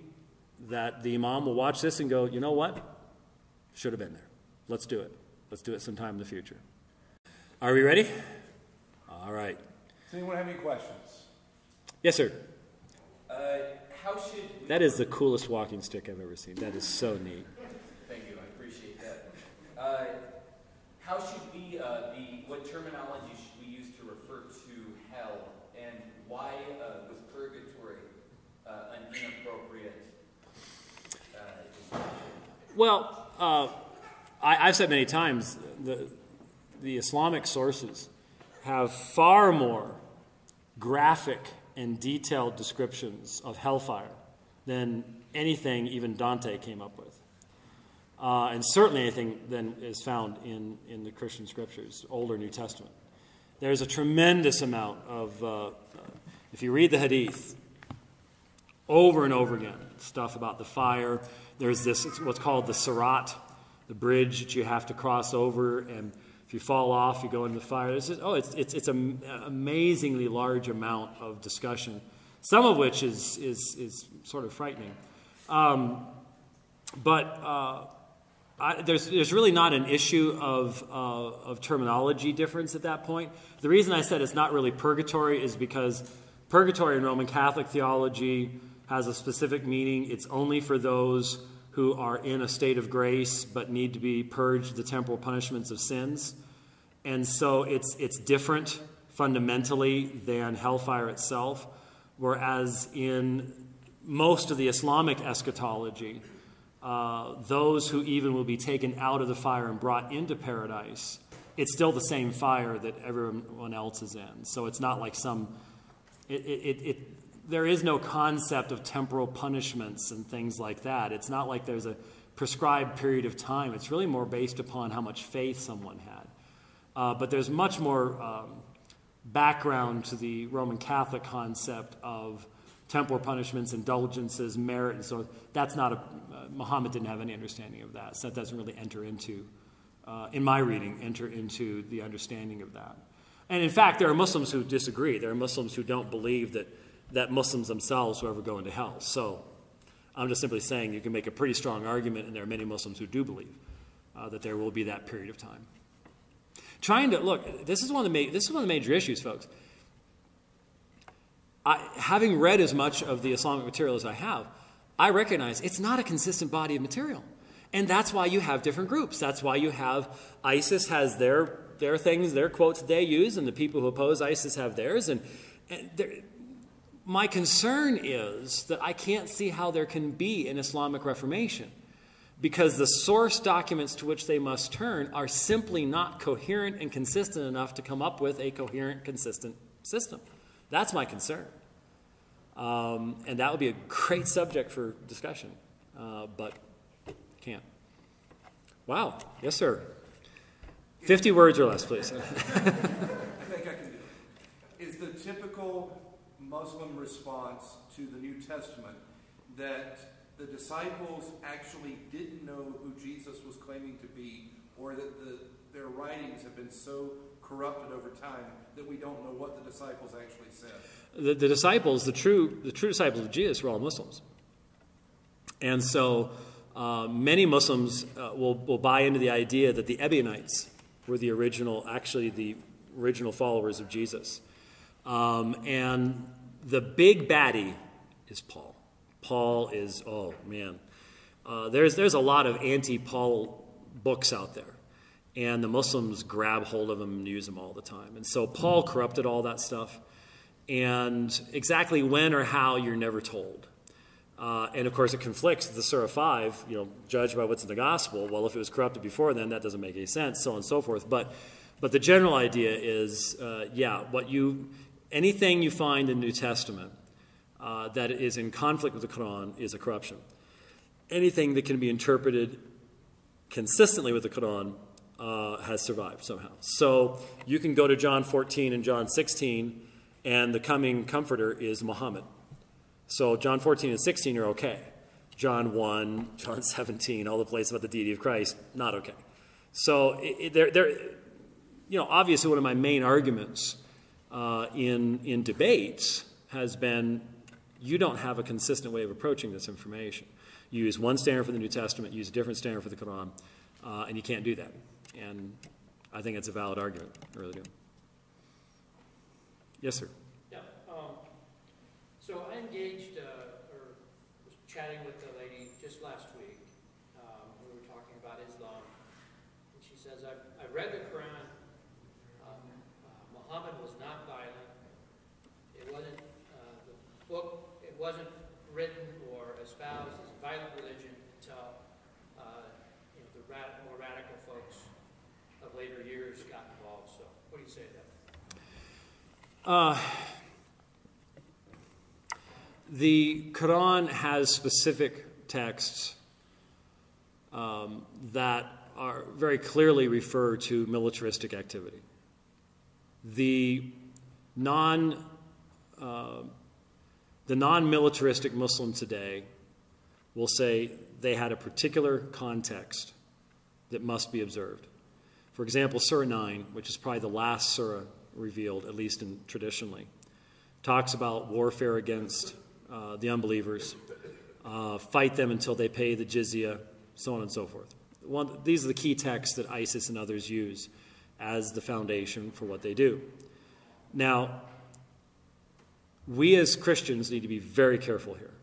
Speaker 1: that the imam will watch this and go, you know what? Should have been there. Let's do it. Let's do it sometime in the future. Are we ready? All right.
Speaker 2: Does anyone have any questions?
Speaker 1: Yes, sir.
Speaker 3: Uh, how should we,
Speaker 1: That is the coolest walking stick I've ever seen. That is so neat.
Speaker 3: thank you, I appreciate that. Uh, how should we uh, be? What terminology should we use to refer to hell, and why uh, was purgatory uh, an inappropriate? Uh.
Speaker 1: Well, uh, I, I've said many times the, the Islamic sources have far more graphic and detailed descriptions of hellfire than anything even Dante came up with. Uh, and certainly anything than is found in, in the Christian scriptures, Old or New Testament. There's a tremendous amount of, uh, if you read the Hadith, over and over again, stuff about the fire. There's this, what's called the Sirat, the bridge that you have to cross over, and if you fall off, you go into the fire. It's just, oh, it's, it's, it's an amazingly large amount of discussion, some of which is, is, is sort of frightening. Um, but uh, I, there's, there's really not an issue of, uh, of terminology difference at that point. The reason I said it's not really purgatory is because purgatory in Roman Catholic theology has a specific meaning. It's only for those who are in a state of grace but need to be purged the temporal punishments of sins. And so it's, it's different fundamentally than hellfire itself. Whereas in most of the Islamic eschatology, uh, those who even will be taken out of the fire and brought into paradise, it's still the same fire that everyone else is in. So it's not like some, it, it, it, there is no concept of temporal punishments and things like that. It's not like there's a prescribed period of time. It's really more based upon how much faith someone had. Uh, but there's much more um, background to the Roman Catholic concept of temporal punishments, indulgences, merit, and so that's not a. Uh, Muhammad didn't have any understanding of that, so that doesn't really enter into, uh, in my reading, enter into the understanding of that. And in fact, there are Muslims who disagree. There are Muslims who don't believe that that Muslims themselves will ever go into hell. So I'm just simply saying you can make a pretty strong argument, and there are many Muslims who do believe uh, that there will be that period of time. Trying to look, this is one of the ma- this is one of the major issues, folks. I, having read as much of the Islamic material as I have, I recognize it's not a consistent body of material. And that's why you have different groups. That's why you have ISIS has their, their things, their quotes they use, and the people who oppose ISIS have theirs. And, and my concern is that I can't see how there can be an Islamic Reformation because the source documents to which they must turn are simply not coherent and consistent enough to come up with a coherent, consistent system. That's my concern. Um, and that would be a great subject for discussion, uh, but can't. Wow. Yes, sir. 50 words or less, please.
Speaker 2: I think I can do it. Is the typical Muslim response to the New Testament that the disciples actually didn't know who Jesus was claiming to be, or that the, their writings have been so corrupted over time that we don't know what the disciples actually said?
Speaker 1: The, the disciples, the true, the true disciples of Jesus, were all Muslims. And so uh, many Muslims uh, will, will buy into the idea that the Ebionites were the original, actually, the original followers of Jesus. Um, and the big baddie is Paul. Paul is, oh man. Uh, there's, there's a lot of anti Paul books out there. And the Muslims grab hold of them and use them all the time. And so Paul corrupted all that stuff. And exactly when or how, you're never told. Uh, and of course, it conflicts with the Surah 5, you know, judged by what's in the gospel. Well, if it was corrupted before then, that doesn't make any sense, so on and so forth. But, but the general idea is uh, yeah, what you, anything you find in the New Testament uh, that is in conflict with the Quran is a corruption. Anything that can be interpreted consistently with the Quran uh, has survived somehow. So you can go to John 14 and John 16 and the coming comforter is Muhammad. So John 14 and 16 are okay. John 1, John 17, all the places about the deity of Christ, not okay. So they're, you know, obviously one of my main arguments uh, in, in debates has been you don't have a consistent way of approaching this information. You use one standard for the New Testament, use a different standard for the Quran, uh, and you can't do that. And I think it's a valid argument. I really do. Yes, sir.
Speaker 4: Yeah. Um, so I engaged uh, or was chatting with a lady just last week. Um, we were talking about Islam, and she says, "I've, I've read the Quran. Um, uh, Muhammad was not violent. It wasn't uh, the book. It wasn't written or espoused as a violent religion until uh, you know, the rad- more radical folks of later years got involved. So, what do you say to that?"
Speaker 1: Uh, the Quran has specific texts um, that are very clearly refer to militaristic activity. The non uh, the non-militaristic Muslim today will say they had a particular context that must be observed. For example, Surah 9, which is probably the last surah revealed, at least in, traditionally. Talks about warfare against uh, the unbelievers, uh, fight them until they pay the jizya, so on and so forth. One, these are the key texts that ISIS and others use as the foundation for what they do. Now, we as Christians need to be very careful here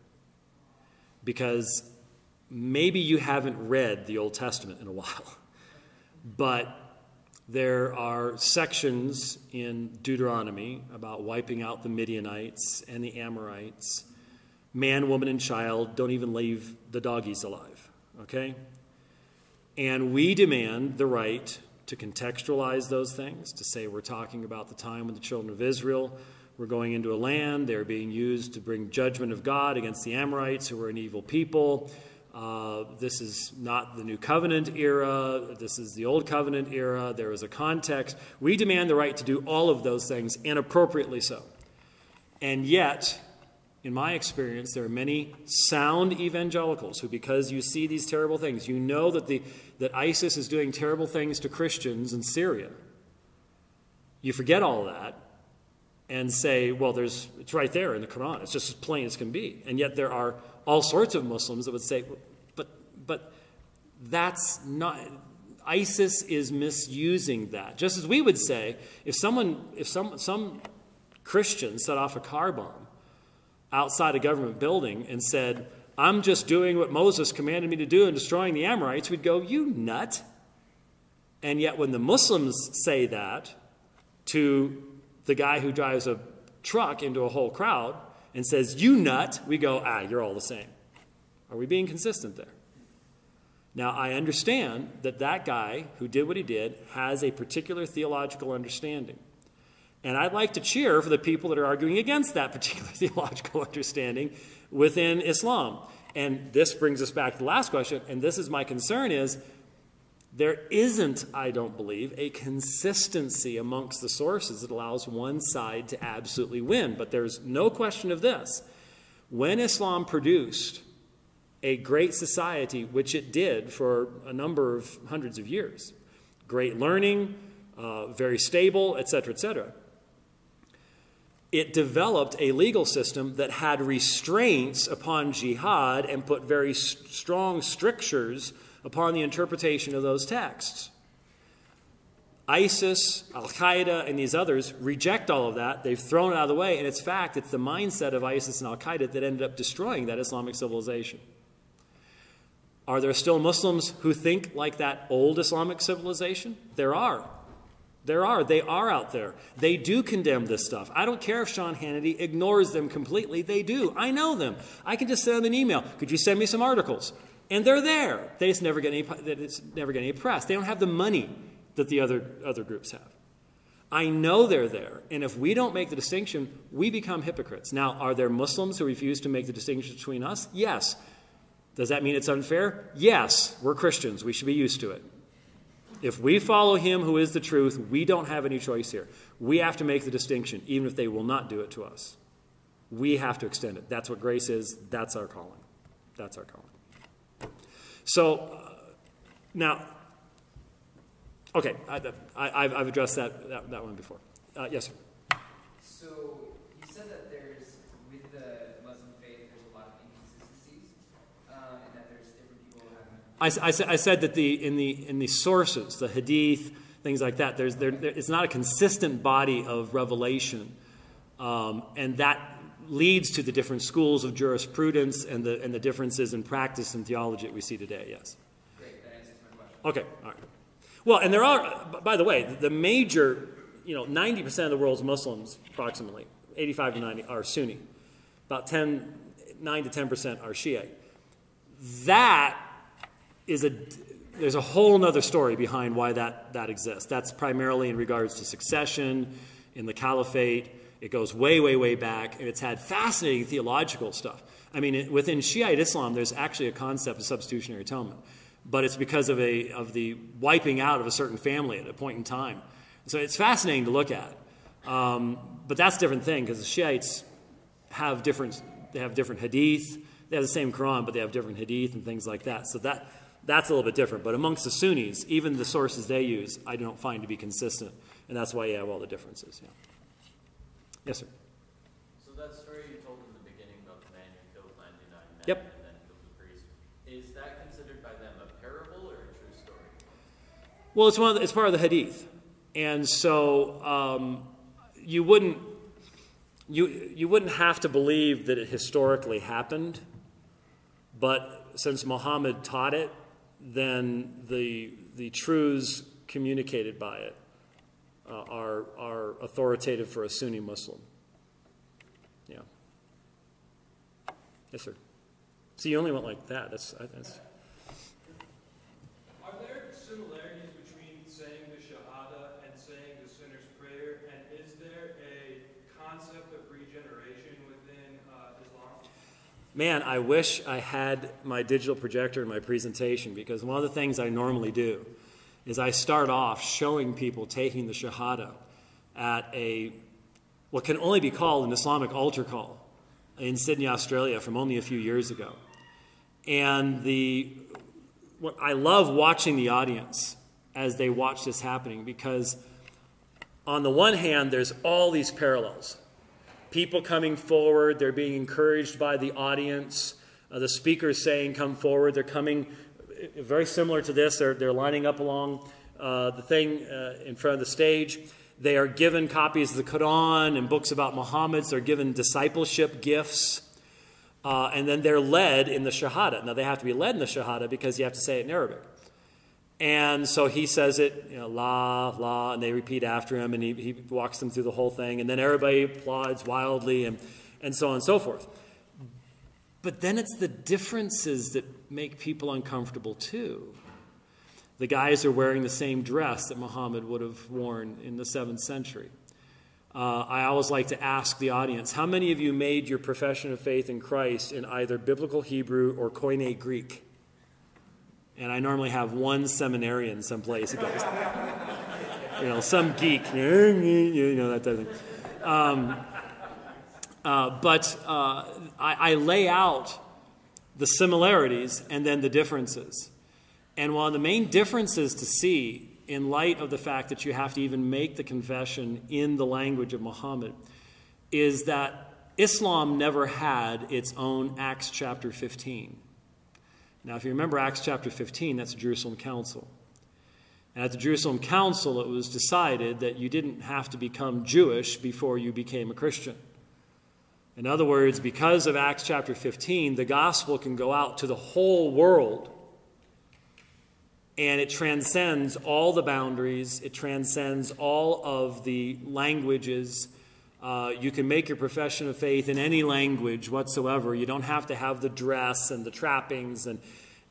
Speaker 1: because maybe you haven't read the Old Testament in a while, but there are sections in Deuteronomy about wiping out the Midianites and the Amorites. Man, woman, and child don't even leave the doggies alive, okay? And we demand the right to contextualize those things, to say we're talking about the time when the children of Israel were going into a land, they're being used to bring judgment of God against the Amorites, who were an evil people. Uh, this is not the New Covenant era. This is the Old Covenant era. There is a context. We demand the right to do all of those things, and appropriately so. And yet, in my experience, there are many sound evangelicals who, because you see these terrible things, you know that, the, that ISIS is doing terrible things to Christians in Syria. You forget all that and say, well, there's, it's right there in the Quran. It's just as plain as can be. And yet there are all sorts of Muslims that would say, but, that's not, ISIS is misusing that. Just as we would say, if someone, if some, some Christian set off a car bomb outside a government building and said, I'm just doing what Moses commanded me to do and destroying the Amorites, we'd go, You nut. And yet, when the Muslims say that to the guy who drives a truck into a whole crowd and says, You nut, we go, Ah, you're all the same. Are we being consistent there? Now, I understand that that guy who did what he did has a particular theological understanding. And I'd like to cheer for the people that are arguing against that particular theological understanding within Islam. And this brings us back to the last question, and this is my concern is there isn't, I don't believe, a consistency amongst the sources that allows one side to absolutely win. But there's no question of this. When Islam produced a great society, which it did for a number of hundreds of years, great learning, uh, very stable, etc., etc., it developed a legal system that had restraints upon jihad and put very strong strictures upon the interpretation of those texts. ISIS, Al Qaeda, and these others reject all of that. They've thrown it out of the way, and it's fact, it's the mindset of ISIS and Al Qaeda that ended up destroying that Islamic civilization. Are there still Muslims who think like that old Islamic civilization? There are. There are. They are out there. They do condemn this stuff. I don't care if Sean Hannity ignores them completely. They do. I know them. I can just send them an email. Could you send me some articles? And they're there. They just never get any, it's never get any press. They don't have the money that the other, other groups have. I know they're there. And if we don't make the distinction, we become hypocrites. Now, are there Muslims who refuse to make the distinction between us? Yes. Does that mean it's unfair? Yes. We're Christians. We should be used to it. If we follow him who is the truth, we don't have any choice here. We have to make the distinction, even if they will not do it to us. We have to extend it. That's what grace is. That's our calling. That's our calling. So uh, now, okay, I, have addressed that, that, that, one before. Uh, yes, sir.
Speaker 5: So you said that there's, with the Muslim faith, there's a lot of inconsistencies, uh, and that there's different people
Speaker 1: I, I, I, said that the, in, the, in the sources, the hadith, things like that, there's, there, there, it's not a consistent body of revelation. Um, and that leads to the different schools of jurisprudence and the, and the differences in practice and theology that we see today, yes.
Speaker 5: Great, that answers my question.
Speaker 1: Okay, all right. Well, and there are, by the way, the major, you know, 90% of the world's Muslims, approximately, 85 to 90, are Sunni. About 10, 9 to 10% are Shiite. That is a, there's a whole other story behind why that, that exists. That's primarily in regards to succession in the caliphate it goes way, way, way back, and it's had fascinating theological stuff. I mean, it, within Shiite Islam, there's actually a concept of substitutionary atonement, but it's because of, a, of the wiping out of a certain family at a point in time. So it's fascinating to look at. Um, but that's a different thing because the Shiites have different, they have different hadith. They have the same Quran, but they have different hadith and things like that. So that, that's a little bit different. But amongst the Sunnis, even the sources they use, I don't find to be consistent. And that's why you have all the differences. Yeah. Yes, sir.
Speaker 6: So that story you told in the beginning about the man who killed 99 men
Speaker 1: yep.
Speaker 6: and then killed the priest, is that considered by them a parable or a true story?
Speaker 1: Well, it's, one the, it's part of the hadith. And so um, you wouldn't you, you wouldn't have to believe that it historically happened, but since Muhammad taught it, then the, the truths communicated by it uh, are, are authoritative for a Sunni Muslim. Yeah. Yes, sir. See, you only went like that. That's, that's
Speaker 7: Are there similarities between saying the Shahada and saying the sinner's prayer? And is there a concept of regeneration within uh, Islam?
Speaker 1: Man, I wish I had my digital projector in my presentation because one of the things I normally do is I start off showing people taking the Shahada at a what can only be called an Islamic altar call in Sydney, Australia, from only a few years ago. And the what, I love watching the audience as they watch this happening because, on the one hand, there's all these parallels. People coming forward, they're being encouraged by the audience. Uh, the speakers saying, Come forward. They're coming uh, very similar to this. They're, they're lining up along uh, the thing uh, in front of the stage. They are given copies of the Quran and books about Muhammad. They're given discipleship gifts. Uh, and then they're led in the Shahada. Now, they have to be led in the Shahada because you have to say it in Arabic. And so he says it, you know, la, la, and they repeat after him, and he, he walks them through the whole thing. And then everybody applauds wildly, and, and so on and so forth. But then it's the differences that make people uncomfortable, too. The guys are wearing the same dress that Muhammad would have worn in the 7th century. Uh, I always like to ask the audience how many of you made your profession of faith in Christ in either biblical Hebrew or Koine Greek? And I normally have one seminarian someplace that goes, you know, some geek, you know, that type of thing. Um, uh, but uh, I, I lay out the similarities and then the differences. And one of the main differences to see in light of the fact that you have to even make the confession in the language of Muhammad is that Islam never had its own Acts chapter 15. Now, if you remember Acts chapter 15, that's the Jerusalem Council. And at the Jerusalem Council, it was decided that you didn't have to become Jewish before you became a Christian. In other words, because of Acts chapter 15, the gospel can go out to the whole world and it transcends all the boundaries, it transcends all of the languages. Uh, you can make your profession of faith in any language whatsoever. You don't have to have the dress and the trappings and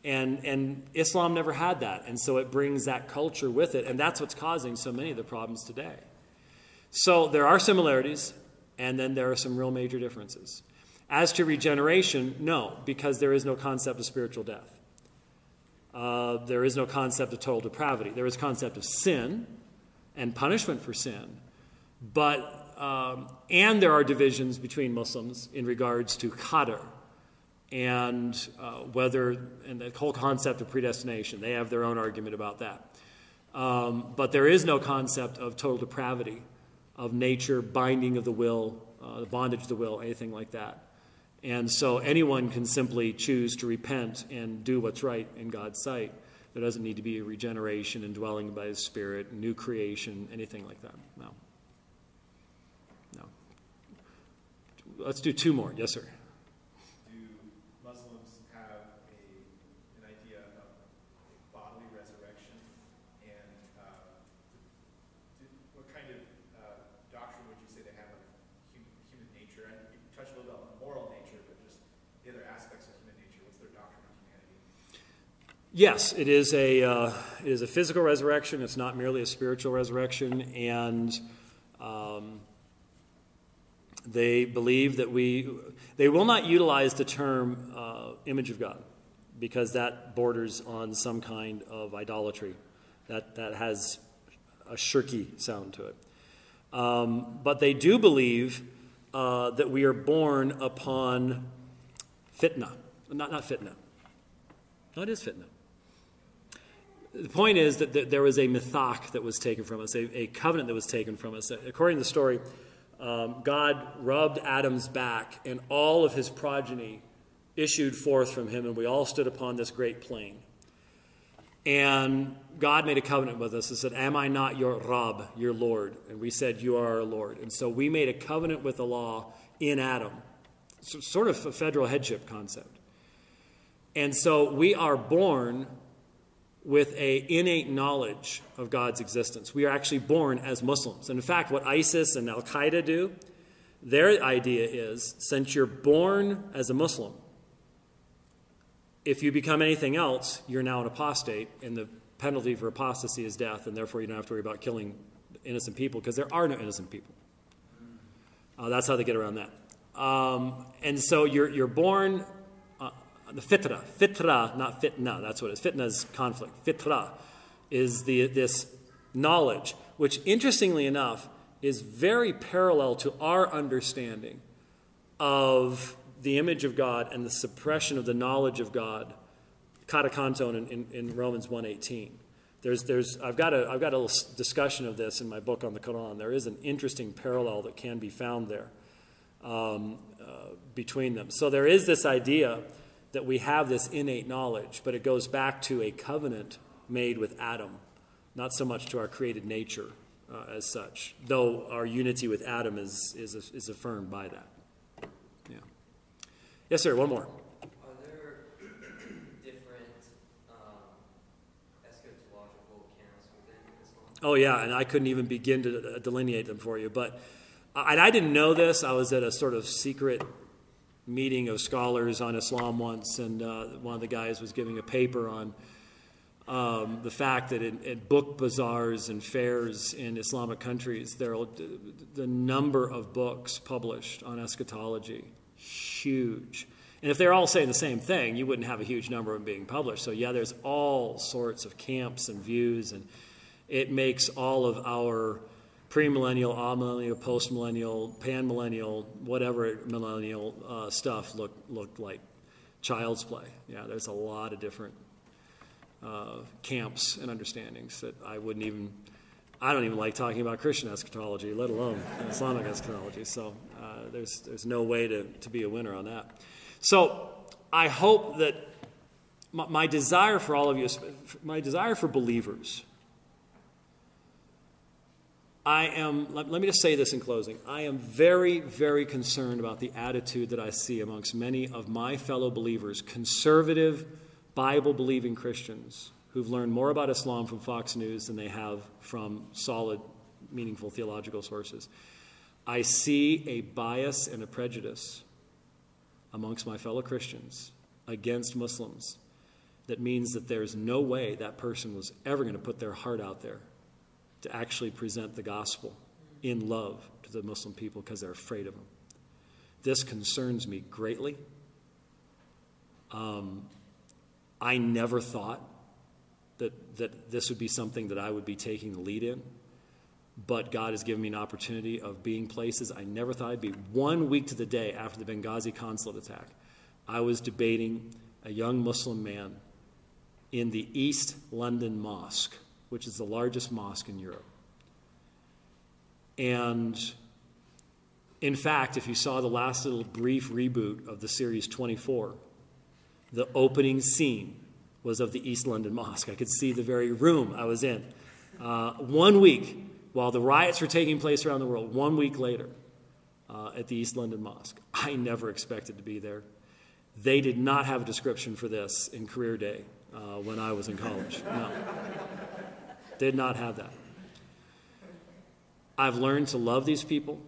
Speaker 1: and and Islam never had that, and so it brings that culture with it, and that's what's causing so many of the problems today. So there are similarities, and then there are some real major differences. As to regeneration, no, because there is no concept of spiritual death. Uh, there is no concept of total depravity. There is concept of sin and punishment for sin, but um, and there are divisions between Muslims in regards to qadr and uh, whether and the whole concept of predestination. They have their own argument about that. Um, but there is no concept of total depravity, of nature, binding of the will, uh, the bondage of the will, anything like that. And so anyone can simply choose to repent and do what's right in God's sight. There doesn't need to be a regeneration and dwelling by His Spirit, new creation, anything like that. No. Let's do two more. Yes, sir. Do
Speaker 8: Muslims have a, an idea of bodily resurrection? And uh, did, what kind of uh, doctrine would you say they have of human, human nature? And you touched a little bit on the moral nature, but just the other aspects of human nature. What's their doctrine of humanity?
Speaker 1: Yes, it is a uh, it is a physical resurrection. It's not merely a spiritual resurrection, and um, they believe that we they will not utilize the term uh, image of God because that borders on some kind of idolatry. That that has a shirky sound to it. Um, but they do believe uh, that we are born upon fitna, not not fitna. No, it is fitna the point is that there was a mithaq that was taken from us, a, a covenant that was taken from us. According to the story, um, God rubbed Adam's back, and all of his progeny issued forth from him, and we all stood upon this great plain. And God made a covenant with us and said, Am I not your Rab, your Lord? And we said, You are our Lord. And so we made a covenant with the law in Adam, so, sort of a federal headship concept. And so we are born with a innate knowledge of God's existence. We are actually born as Muslims. And in fact, what ISIS and Al Qaeda do, their idea is since you're born as a Muslim, if you become anything else, you're now an apostate, and the penalty for apostasy is death, and therefore you don't have to worry about killing innocent people because there are no innocent people. Uh, that's how they get around that. Um, and so you're, you're born the fitra, fitra, not fitna, that's what it is. Fitna is conflict. Fitra is the, this knowledge, which interestingly enough is very parallel to our understanding of the image of God and the suppression of the knowledge of God, katechonton in, in, in Romans 1.18. There's, there's, I've, got a, I've got a little discussion of this in my book on the Quran. There is an interesting parallel that can be found there um, uh, between them. So there is this idea that we have this innate knowledge, but it goes back to a covenant made with Adam, not so much to our created nature uh, as such, though our unity with Adam is, is, is affirmed by that. Yeah. Yes, sir, one more.
Speaker 9: Are there different um, eschatological camps within Islam?
Speaker 1: Oh, yeah, and I couldn't even begin to uh, delineate them for you. But and I didn't know this. I was at a sort of secret meeting of scholars on Islam once, and uh, one of the guys was giving a paper on um, the fact that in, in, book bazaars and fairs in Islamic countries, there the number of books published on eschatology huge. And if they're all saying the same thing, you wouldn't have a huge number of them being published. So yeah, there's all sorts of camps and views, and it makes all of our premillennial, amillennial, postmillennial, panmillennial, whatever millennial uh, stuff look look like child's play. Yeah, there's a lot of different uh, camps and understandings that I wouldn't even. I don't even like talking about Christian eschatology, let alone Islamic eschatology. So uh, there's there's no way to, to be a winner on that. So I hope that my, my desire for all of you, my desire for believers I am, let, let, me just say this in closing. I am very, very concerned about the attitude that I see amongst many of my fellow believers, conservative, Bible believing Christians who've learned more about Islam from Fox News than they have from solid, meaningful theological sources. I see a bias and a prejudice amongst my fellow Christians against Muslims that means that there's no way that person was ever going to put their heart out there to actually present the gospel in love to the Muslim people because they're afraid of them. This concerns me greatly. Um, I never thought that, that this would be something that I would be taking the lead in, but God has given me an opportunity of being places I never thought I'd be. One week to the day after the Benghazi consulate attack, I was debating a young Muslim man in the East London Mosque which is the largest mosque in Europe. And in fact, if you saw the last little brief reboot of the series 24, the opening scene was of the East London Mosque. I could see the very room I was in. Uh, one week, while the riots were taking place around the world, one week later, uh, at the East London Mosque. I never expected to be there. They did not have a description for this in career day uh, when I was in college. No. Did not have that. I've learned to love these people.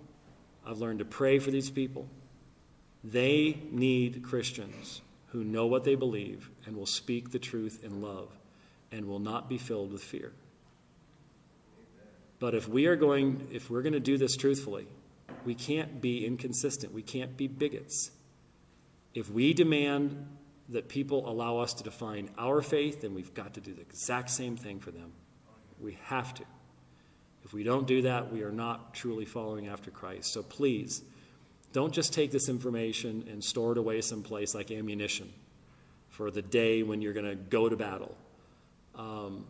Speaker 1: I've learned to pray for these people. They need Christians who know what they believe and will speak the truth in love and will not be filled with fear. But if we are going if we're going to do this truthfully, we can't be inconsistent. We can't be bigots. If we demand that people allow us to define our faith, then we've got to do the exact same thing for them. We have to. If we don't do that, we are not truly following after Christ. So please, don't just take this information and store it away someplace like ammunition for the day when you're going to go to battle. Um,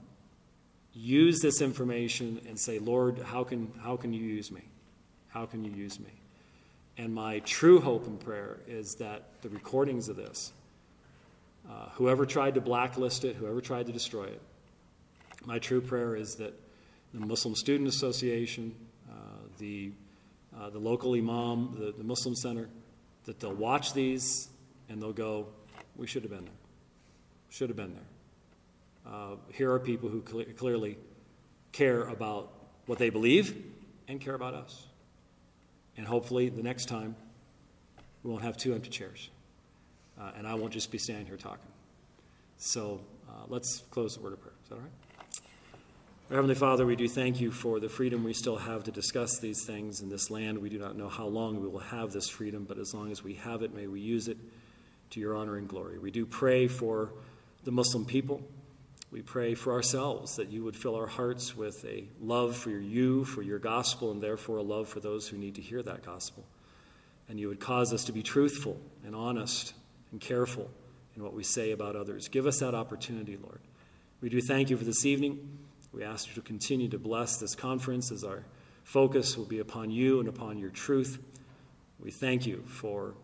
Speaker 1: use this information and say, Lord, how can, how can you use me? How can you use me? And my true hope and prayer is that the recordings of this, uh, whoever tried to blacklist it, whoever tried to destroy it, my true prayer is that the Muslim Student Association, uh, the, uh, the local imam, the, the Muslim Center, that they'll watch these and they'll go, we should have been there. Should have been there. Uh, here are people who cl- clearly care about what they believe and care about us. And hopefully, the next time, we won't have two empty chairs. Uh, and I won't just be standing here talking. So uh, let's close the word of prayer. Is that all right? Our Heavenly Father, we do thank you for the freedom we still have to discuss these things in this land. We do not know how long we will have this freedom, but as long as we have it, may we use it to your honor and glory. We do pray for the Muslim people. We pray for ourselves that you would fill our hearts with a love for you, for your gospel, and therefore a love for those who need to hear that gospel. And you would cause us to be truthful and honest and careful in what we say about others. Give us that opportunity, Lord. We do thank you for this evening. We ask you to continue to bless this conference as our focus will be upon you and upon your truth. We thank you for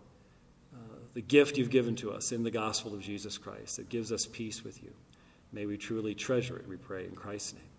Speaker 1: uh, the gift you've given to us in the gospel of Jesus Christ that gives us peace with you. May we truly treasure it, we pray, in Christ's name.